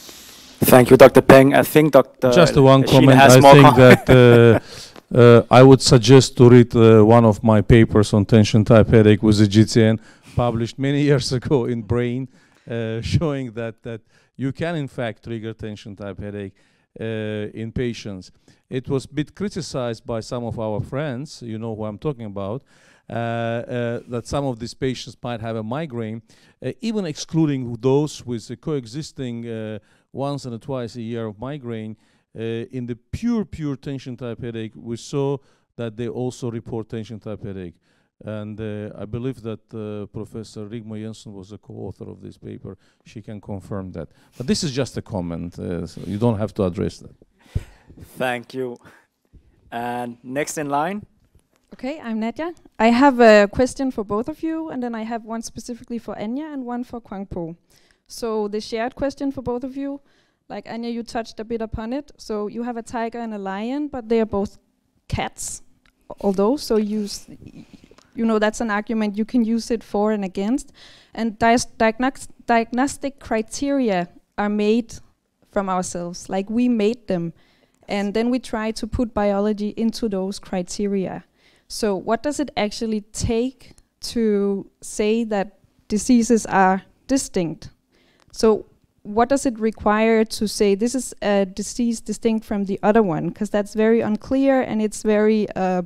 A: Thank you, Dr. Peng. I think Dr.
E: Just one comment. I think that uh, uh, I would suggest to read uh, one of my papers on tension type headache with the GTN, published many years ago in Brain, uh, showing that that you can in fact trigger tension type headache uh, in patients. It was a bit criticized by some of our friends, you know who I'm talking about, uh, uh, that some of these patients might have a migraine, even excluding those with a coexisting once and twice a year of migraine, in the pure, pure tension type headache, we saw that they also report tension type headache. And uh, I believe that uh, Professor Rigmor Jensen was a co-author of this paper. She can confirm that. But this is just a comment, uh, so you don't have to address that.
A: Thank you. And next in line,
F: Okay, I'm Nadia. I have a question for both of you, and then I have one specifically for Anja and one for Kuan-Po. So the shared question for both of you, like Anja, you touched a bit upon it. So you have a tiger and a lion, but they are both cats. Although, so you, you know, that's an argument you can use it for and against. And diagnostic criteria are made from ourselves, like we made them, and then we try to put biology into those criteria. So, what does it actually take to say that diseases are distinct? So, what does it require to say this is a disease distinct from the other one? Because that's very unclear and it's very uh,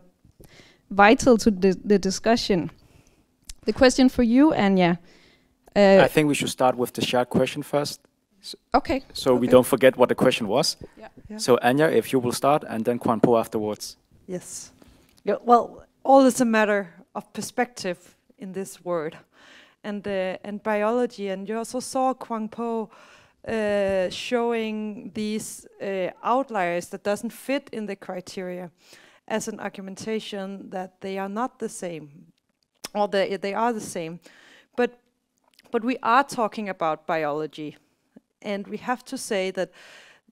F: vital to the, the discussion. The question for you, Anja. Uh,
A: I think we should start with the shared question first,
F: okay.
A: so we don't forget what the question was.
F: Yeah.
B: Yeah.
A: So Anja, if you will start, and then Kuan-Po afterwards.
B: Yes. Yeah, well, all is a matter of perspective in this word. And, uh, and biology, and you also saw Kuan-Po uh, showing these uh, outliers that doesn't fit in the criteria as an argumentation that they are not the same, or they, they are the same. But, but we are talking about biology, and we have to say that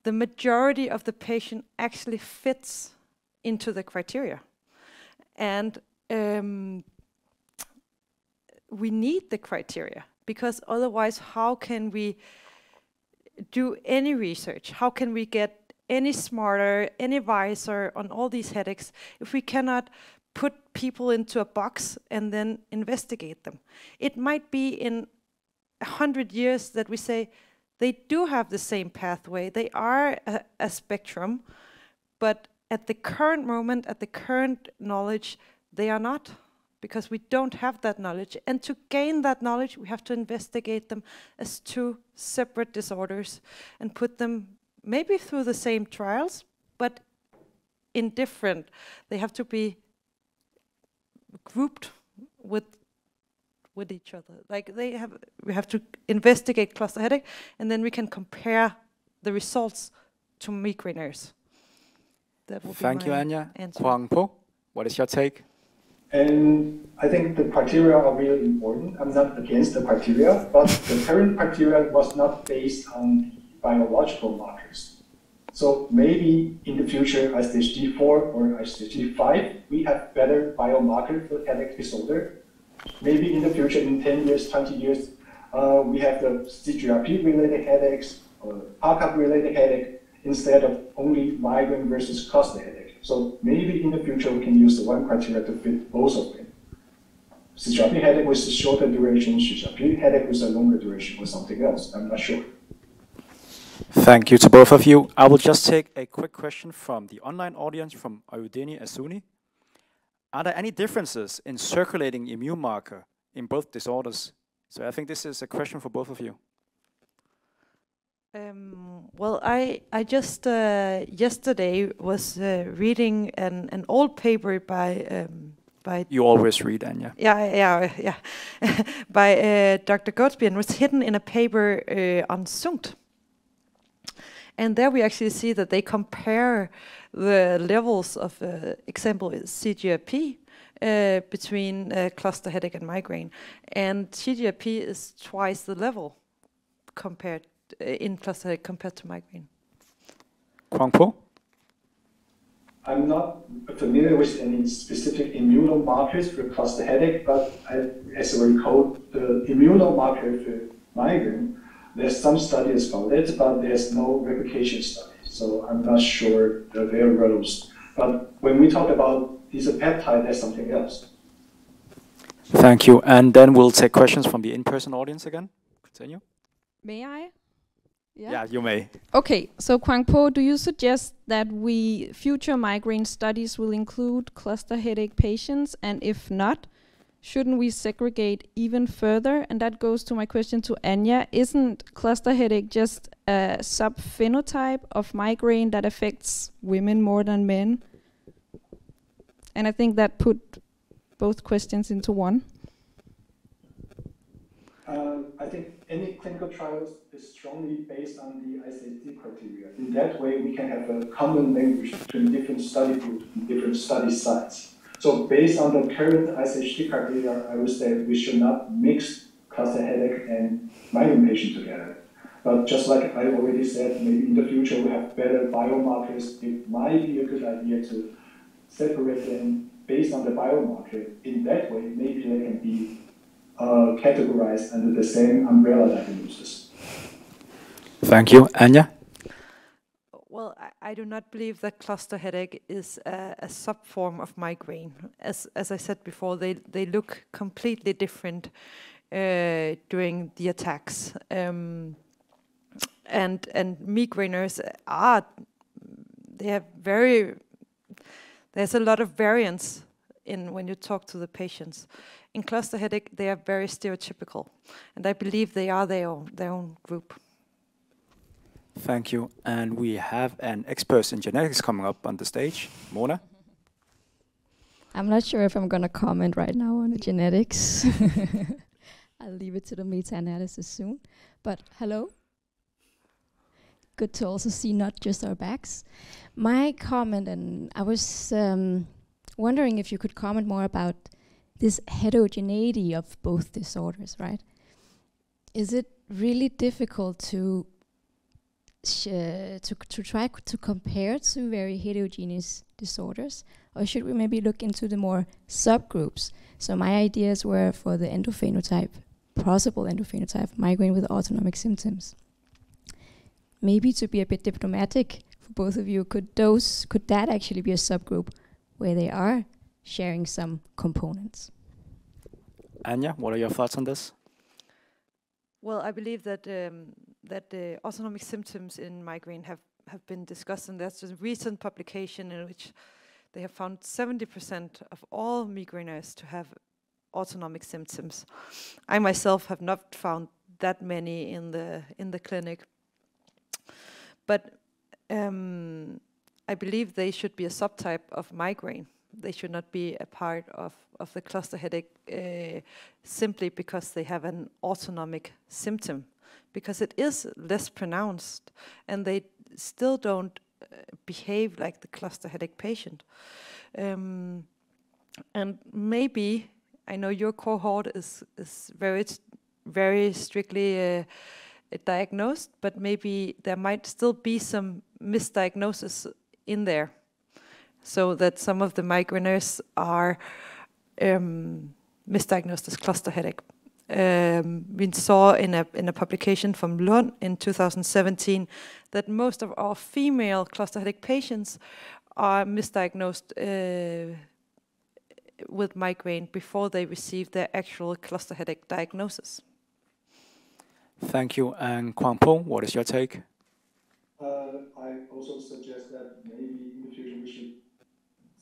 B: the majority of the patient actually fits into the criteria. And um, we need the criteria because otherwise, how can we do any research? How can we get any smarter, any wiser on all these headaches if we cannot put people into a box and then investigate them? It might be in a hundred years that we say they do have the same pathway, they are a, a spectrum, but at the current moment, at the current knowledge, they are not because we don't have that knowledge. And to gain that knowledge, we have to investigate them as two separate disorders and put them maybe through the same trials, but in different. They have to be grouped with with each other. Like they have, we have to investigate cluster headache, and then we can compare the results to migraineurs. That be
A: Thank you, Anja.
B: answer.
A: Kwang Po, what is your take?
D: And I think the criteria are really important. I'm not against the criteria, but the current criteria was not based on biological markers. So maybe in the future, as stage G4 or as stage G5, we have better biomarker for headache disorder. Maybe in the future, in 10 years, 20 years, uh, we have the CGRP-related headaches or PACAP-related headache instead of only migraine versus cluster headache. So maybe in the future, we can use the one criteria to fit both of them. CGRP headache with a shorter duration, CGRP headache with a longer duration, or something else. I'm not sure.
A: Thank you to both of you. I will just take a quick question from the online audience from Ayudini Asuni. Are there any differences in circulating immune marker in both disorders? So I think this is a question for both of you.
B: Um, well, I I just uh, yesterday was uh, reading an, an old paper by um, by
A: You always read, Anja.
B: yeah yeah yeah by uh, Dr. Goadsby and was hidden in a paper uh, on SUNCT. And there we actually see that they compare the levels of, uh, example, CGRP uh, between uh, cluster headache and migraine, and CGRP is twice the level compared uh, in cluster compared to migraine.
A: Kuan-Po?
D: I'm not familiar with any specific immunomarkers for cluster headache, but I, as I recall, the immunomarker for migraine, there's some studies about it, but there's no replication study. So I'm not sure the, their roles. But when we talk about these peptide, there's something else.
A: Thank you. And then we'll take questions from the in-person audience again. Continue.
F: May I?
A: Yeah, you may.
F: Okay, so Kuan-Po, do you suggest that we future migraine studies will include cluster headache patients, and if not, shouldn't we segregate even further? And that goes to my question to Anja: Isn't cluster headache just a subphenotype of migraine that affects women more than men? And I think that put both questions into one?
D: Uh, I think any clinical trials is strongly based on the ICSD criteria. In that way, we can have a common language between different study groups and different study sites. So based on the current ICSD criteria, I would say we should not mix cluster headache and migraine patient together. But just like I already said, maybe in the future we have better biomarkers. It might be a good idea to separate them based on the biomarker. In that way, maybe they can be uh, categorized under the same umbrella diagnosis.
A: Thank you. Anja?
B: Well, I, I do not believe that cluster headache is a, a subform of migraine. As, as I said before, they, they look completely different uh, during the attacks. Um, and and migraineurs are they have very there's a lot of variance in when you talk to the patients. In cluster headache, they are very stereotypical, and I believe they are their own, their own group.
A: Thank you. And we have an expert in genetics coming up on the stage, Mona.
G: I'm not sure if I'm going to comment right now on the genetics. I'll leave it to the meta-analysis soon. But hello, good to also see not just our backs. My comment, and I was um, wondering if you could comment more about this heterogeneity of both disorders, right? Is it really difficult to to to try to compare two very heterogeneous disorders, or should we maybe look into the more subgroups? So my ideas were for the endophenotype, possible endophenotype, migraine with autonomic symptoms maybe to be a bit diplomatic for both of you, could those could that actually be a subgroup where they are sharing some components?
A: Anja, what are your thoughts on this?
B: Well, I believe that um, that the autonomic symptoms in migraine have have been discussed, and there's a recent publication in which they have found 70% of all migraineurs to have autonomic symptoms. I myself have not found that many in the in the clinic, but um, I believe they should be a subtype of migraine. They should not be a part of, of the cluster headache uh, simply because they have an autonomic symptom, because it is less pronounced and they still don't uh, behave like the cluster headache patient. Um, and maybe, I know your cohort is, is very, very strictly uh, diagnosed, but maybe there might still be some misdiagnosis in there, so that some of the migraineurs are um, misdiagnosed as cluster headache. Um, we saw in a in a publication from Lund in 2017 that most of our female cluster headache patients are misdiagnosed uh, with migraine before they receive their actual cluster headache diagnosis.
A: Thank you. And Kuan-Po, what is your take?
D: Uh, I also suggest that maybe in the future we should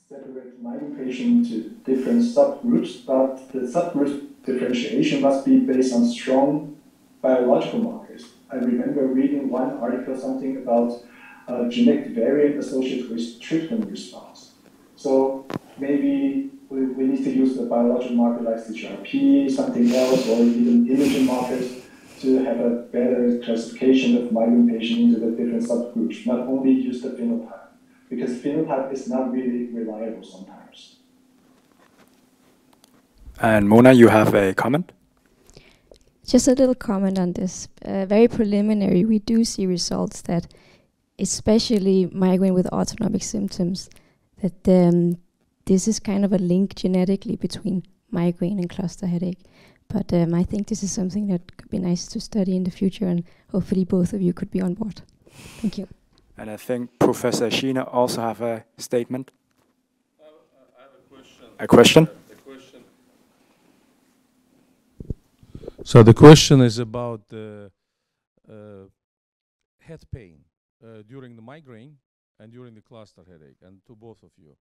D: separate migraine patients into different subgroups, but the subgroup differentiation must be based on strong biological markers. I remember reading one article, something about a genetic variant associated with treatment response. So maybe we, we need to use the biological marker like CGRP, something else, or even imaging markers to have a better classification of migraine patient into the different subgroups, not only use the phenotype, because phenotype is not really reliable sometimes.
A: And Mona, you have a comment?
G: Just a little comment on this. Uh, very preliminary, we do see results that, especially migraine with autonomic symptoms, that um, this is kind of a link genetically between migraine and cluster headache. But um, I think this is something that could be nice to study in the future, and hopefully both of you could be on board. Thank you.
A: And I think Professor Ashina also have a statement.
E: I have a question.
A: A question?
E: So the question is about the uh, head pain uh, during the migraine and during the cluster headache, and to both of you.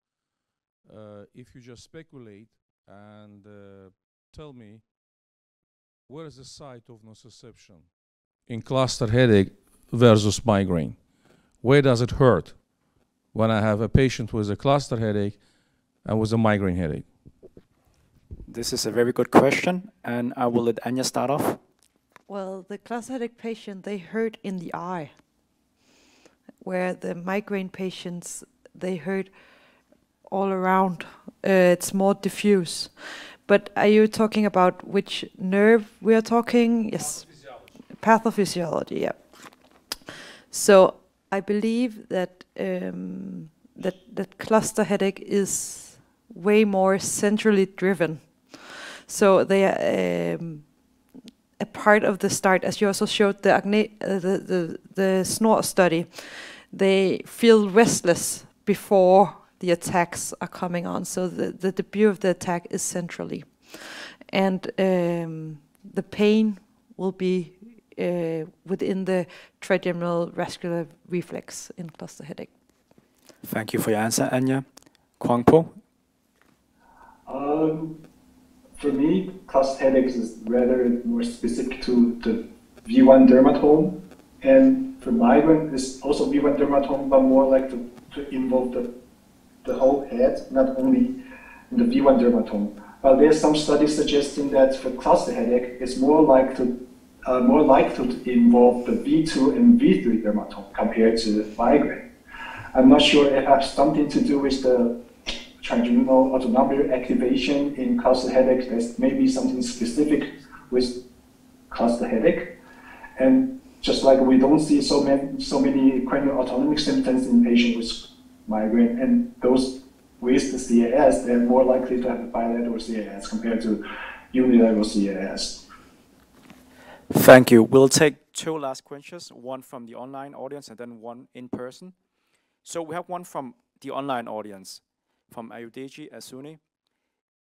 E: Uh, if you just speculate and uh, tell me where is the site of nociception in cluster headache versus migraine? Where does it hurt when I have a patient with a cluster headache and with a migraine headache?
A: This is a very good question, and I will let Anja start off.
B: Well, the cluster headache patient, they hurt in the eye, where the migraine patients, they hurt all around. Uh, it's more diffuse. But are you talking about which nerve we are talking? Yes. Pathophysiology, yeah. So I believe that um, that that cluster headache is way more centrally driven. So they are um, a part of the start, as you also showed the agne- uh, the, the the snore study. They feel restless before the attacks are coming on. So the, the debut of the attack is centrally. And um, the pain will be within the trigeminal vascular reflex in cluster headache.
A: Thank you for your answer, Anja. Kwang Po?
D: Um, for me, cluster headaches is rather more specific to the V1 dermatome. And for migraine, it's also V1 dermatome, but more like to, to involve the the whole head, not only in the V1 dermatome. But there's some studies suggesting that for cluster headache, it's more like to, uh, more likely to involve the V2 and V3 dermatome compared to migraine. I'm not sure if it has something to do with the trigeminal autonomic activation in cluster headache. There's maybe something specific with cluster headache. And just like we don't see so many, so many cranial autonomic symptoms in patients with migraine, and those with the CAS, they're more likely to have bilateral CAS compared to unilateral CAS.
A: Thank you. We'll take two last questions, one from the online audience and then one in person. So we have one from the online audience, from Ayudeji Asuni.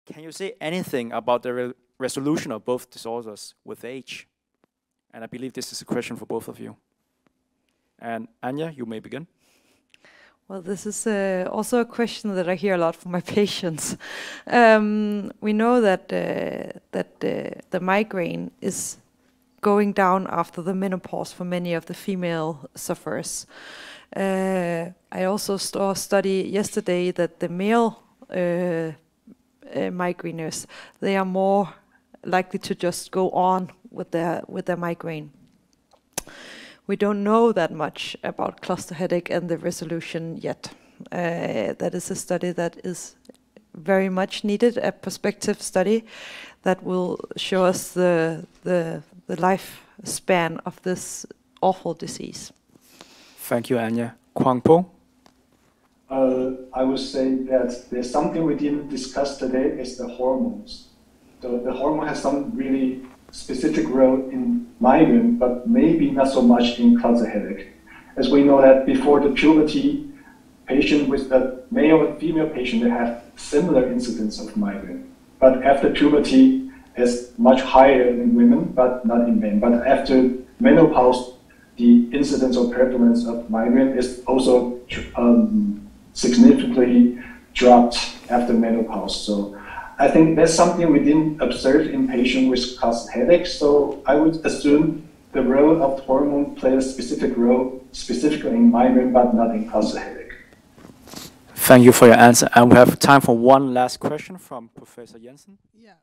A: Can you say anything about the re resolution of both disorders with age? And I believe this is a question for both of you. And Anja, you may begin.
B: Well, this is uh, also a question that I hear a lot from my patients. Um, we know that uh, that uh, the migraine is going down after the menopause for many of the female sufferers. Uh, I also saw a study yesterday that the male uh, uh, migraineurs they are more likely to just go on with their with their migraine we don't know that much about cluster headache and the resolution yet. Uh, that is a study that is very much needed, a prospective study that will show us the, the, the lifespan of this awful disease.
A: Thank you, Anja. Kwang Po?
D: Uh, I would say that there's something we didn't discuss today is the hormones. The, the hormone has some really specific role in migraine, but maybe not so much in cluster headache. As we know that before the puberty, patient with the male and female patient, they have similar incidence of migraine. But after puberty, it's much higher in women, but not in men. But after menopause, the incidence or prevalence of migraine is also um, significantly dropped after menopause. So I think that's something we didn't observe in patients with cluster headache. So I would assume the role of the hormone plays a specific role, specifically in migraine, but not in cluster headache.
A: Thank you for your answer. And we have time for one last question from Professor Jensen.
H: Yeah.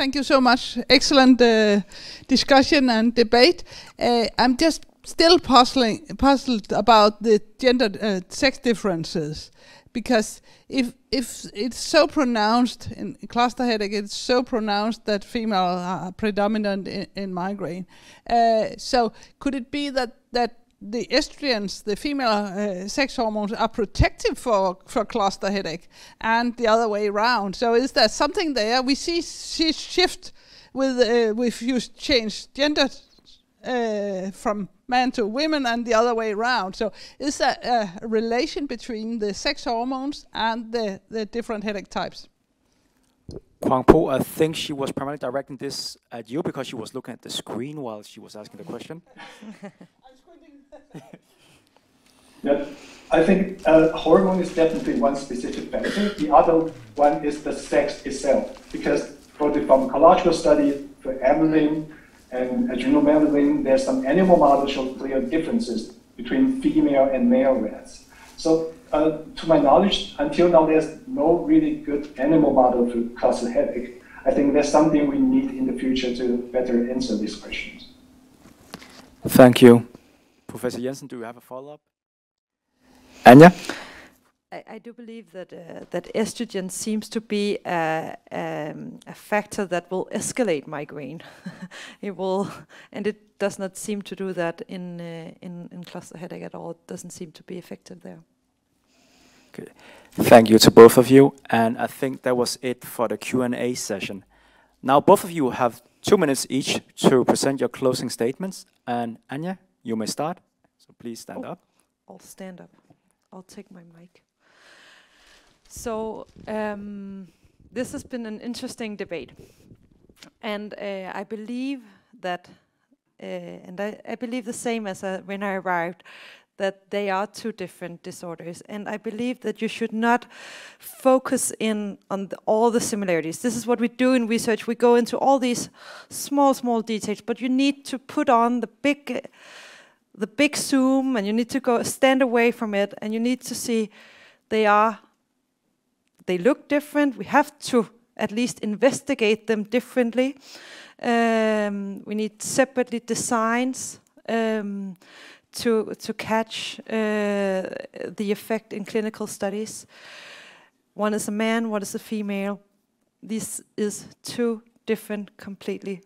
H: Thank you so much. Excellent uh, discussion and debate. Uh, I'm just still puzzling, puzzled about the gender uh, sex differences because if if it's so pronounced in cluster headache, it's so pronounced that female are predominant in, in migraine. Uh, so could it be that that the estrogens, the female uh, sex hormones, are protective for for cluster headache, and the other way around? So is there something there? We see, see shift with uh, if you change gender uh, from men to women and the other way around. So is there a relation between the sex hormones and the, the different headache types?
A: Kuan-Po, I think she was primarily directing this at you because she was looking at the screen while she was asking the question.
D: yeah, I think uh, hormone is definitely one specific factor. The other one is the sex itself, because for the pharmacological study for amylin, and adrenal there's some animal models show clear differences between female and male rats. So uh, to my knowledge, until now, there's no really good animal model for cluster headache. I think that's something we need in the future to better answer these questions.
A: Thank you. Professor Jensen, do you have a follow-up? Anja?
B: I, I do believe that uh, that estrogen seems to be a, um, a factor that will escalate migraine. it will, and it does not seem to do that in uh, in in cluster headache at all. It doesn't seem to be effective there.
A: Okay. Thank you to both of you, and I think that was it for the Q&A session. Now, both of you have two minutes each to present your closing statements, and Anja, you may start. So please stand
B: Oh.
A: up.
B: I'll stand up. I'll take my mic. So um, this has been an interesting debate, and uh, I believe that, uh, and I, I believe the same as uh, when I arrived, that they are two different disorders, and I believe that you should not focus in on the, all the similarities. This is what we do in research. We go into all these small, small details, but you need to put on the big. The big zoom and you need to go stand away from it and you need to see they are they look different. We have to at least investigate them differently. Um, we need separately designs um, to to catch uh, the effect in clinical studies. One is a man one is a female. This is two different completely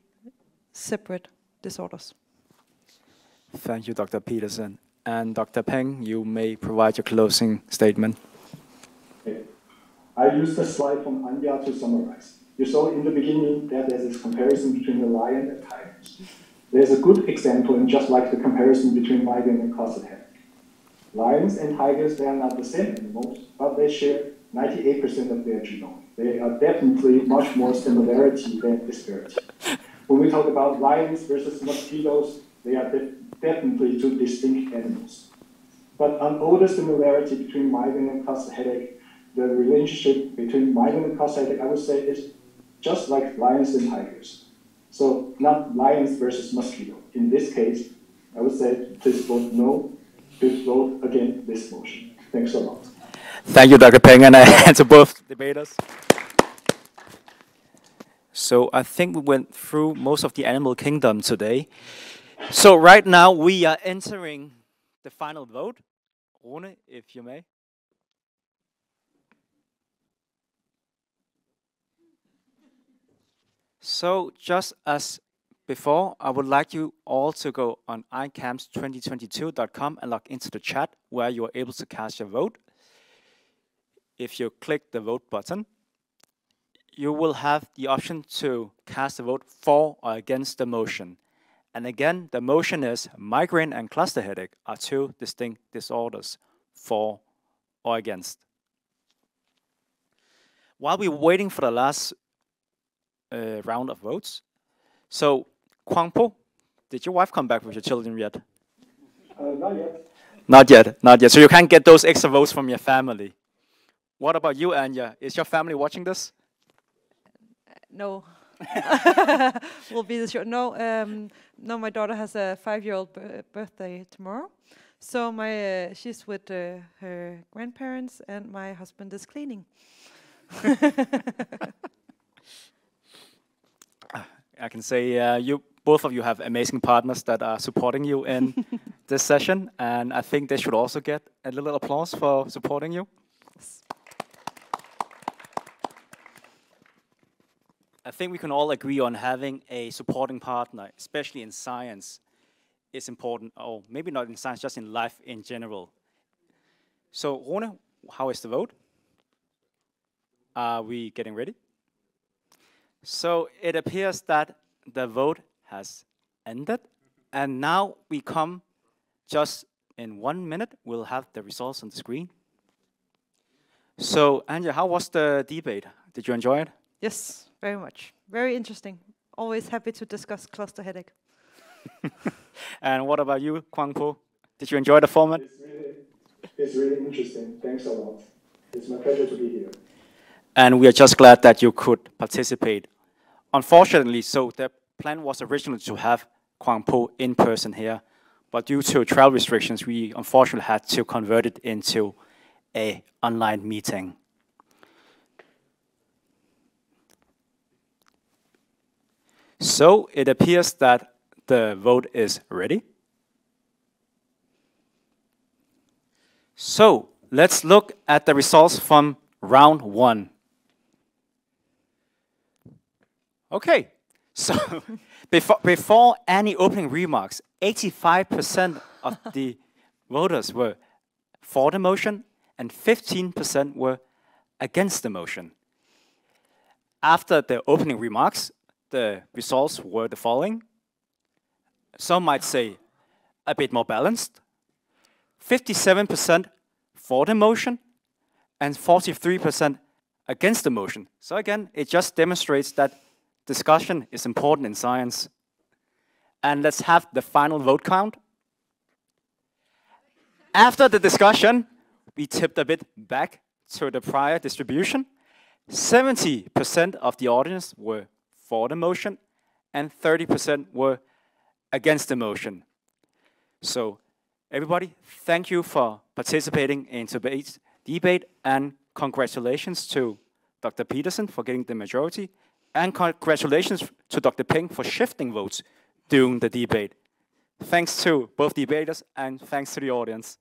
B: separate disorders
A: Thank you, Dr. Petersen. And Dr. Peng, you may provide your closing statement.
D: Okay. I used a slide from Anja to summarize. You saw in the beginning that there's this comparison between the lion and tigers. There's a good example, and just like the comparison between migraine and cluster headache. Lions and tigers, they are not the same animals, but they share 98% of their genome. They are definitely much more similarity than disparity. When we talk about lions versus mosquitoes, they are de- definitely two distinct animals. But on all the similarity between migraine and cluster headache, the relationship between migraine and cluster headache, I would say, is just like lions and tigers. So not lions versus mosquito. In this case, I would say please vote no, please vote against this motion. Thanks a lot.
A: Thank you, Dr. Peng, and, uh, and to both debaters. So I think we went through most of the animal kingdom today. So right now we are entering the final vote. Rune, if you may. So just as before, I would like you all to go on icams2022.com and log into the chat where you are able to cast your vote. If you click the vote button, you will have the option to cast a vote for or against the motion. And again, the motion is migraine and cluster headache are two distinct disorders, for or against. While we're waiting for the last uh, round of votes, so Kuan-Po, did your wife come back with your children yet?
D: Uh, not yet.
A: Not yet, not yet. So you can't get those extra votes from your family. What about you, Anja? Is your family watching this?
B: No. will be the short. No, um, no. My daughter has a five-year-old b- birthday tomorrow, so my uh, she's with uh, her grandparents, and my husband is cleaning.
A: I can say uh, you both of you have amazing partners that are supporting you in this session, and I think they should also get a little applause for supporting you. I think we can all agree on having a supporting partner, especially in science, is important, or maybe not in science, just in life in general. So, Rune, how is the vote? Are we getting ready? So it appears that the vote has ended, and now we come just in one minute, we'll have the results on the screen. So, Anja, how was the debate? Did you enjoy it?
B: Yes, very much. Very interesting. Always happy to discuss cluster headache.
A: And what about you, Kuan-Po? Did you enjoy the format?
D: It's really, it's really interesting. Thanks a lot. It's my pleasure to be here.
A: And we are just glad that you could participate. Unfortunately, so the plan was originally to have Kuan-Po in person here, but due to travel restrictions, we unfortunately had to convert it into a online meeting. So it appears that the vote is ready. So let's look at the results from round one. Okay, so before, any opening remarks, 85% of the voters were for the motion and 15% were against the motion. After the opening remarks, the results were the following. Some might say a bit more balanced. 57% for the motion and 43% against the motion. So again, it just demonstrates that discussion is important in science. And let's have the final vote count. After the discussion, we tipped a bit back to the prior distribution. 70% of the audience were for the motion and 30% were against the motion. So everybody, thank you for participating in today's debate and congratulations to Dr. Petersen for getting the majority and congratulations to Dr. Peng for shifting votes during the debate. Thanks to both debaters and thanks to the audience.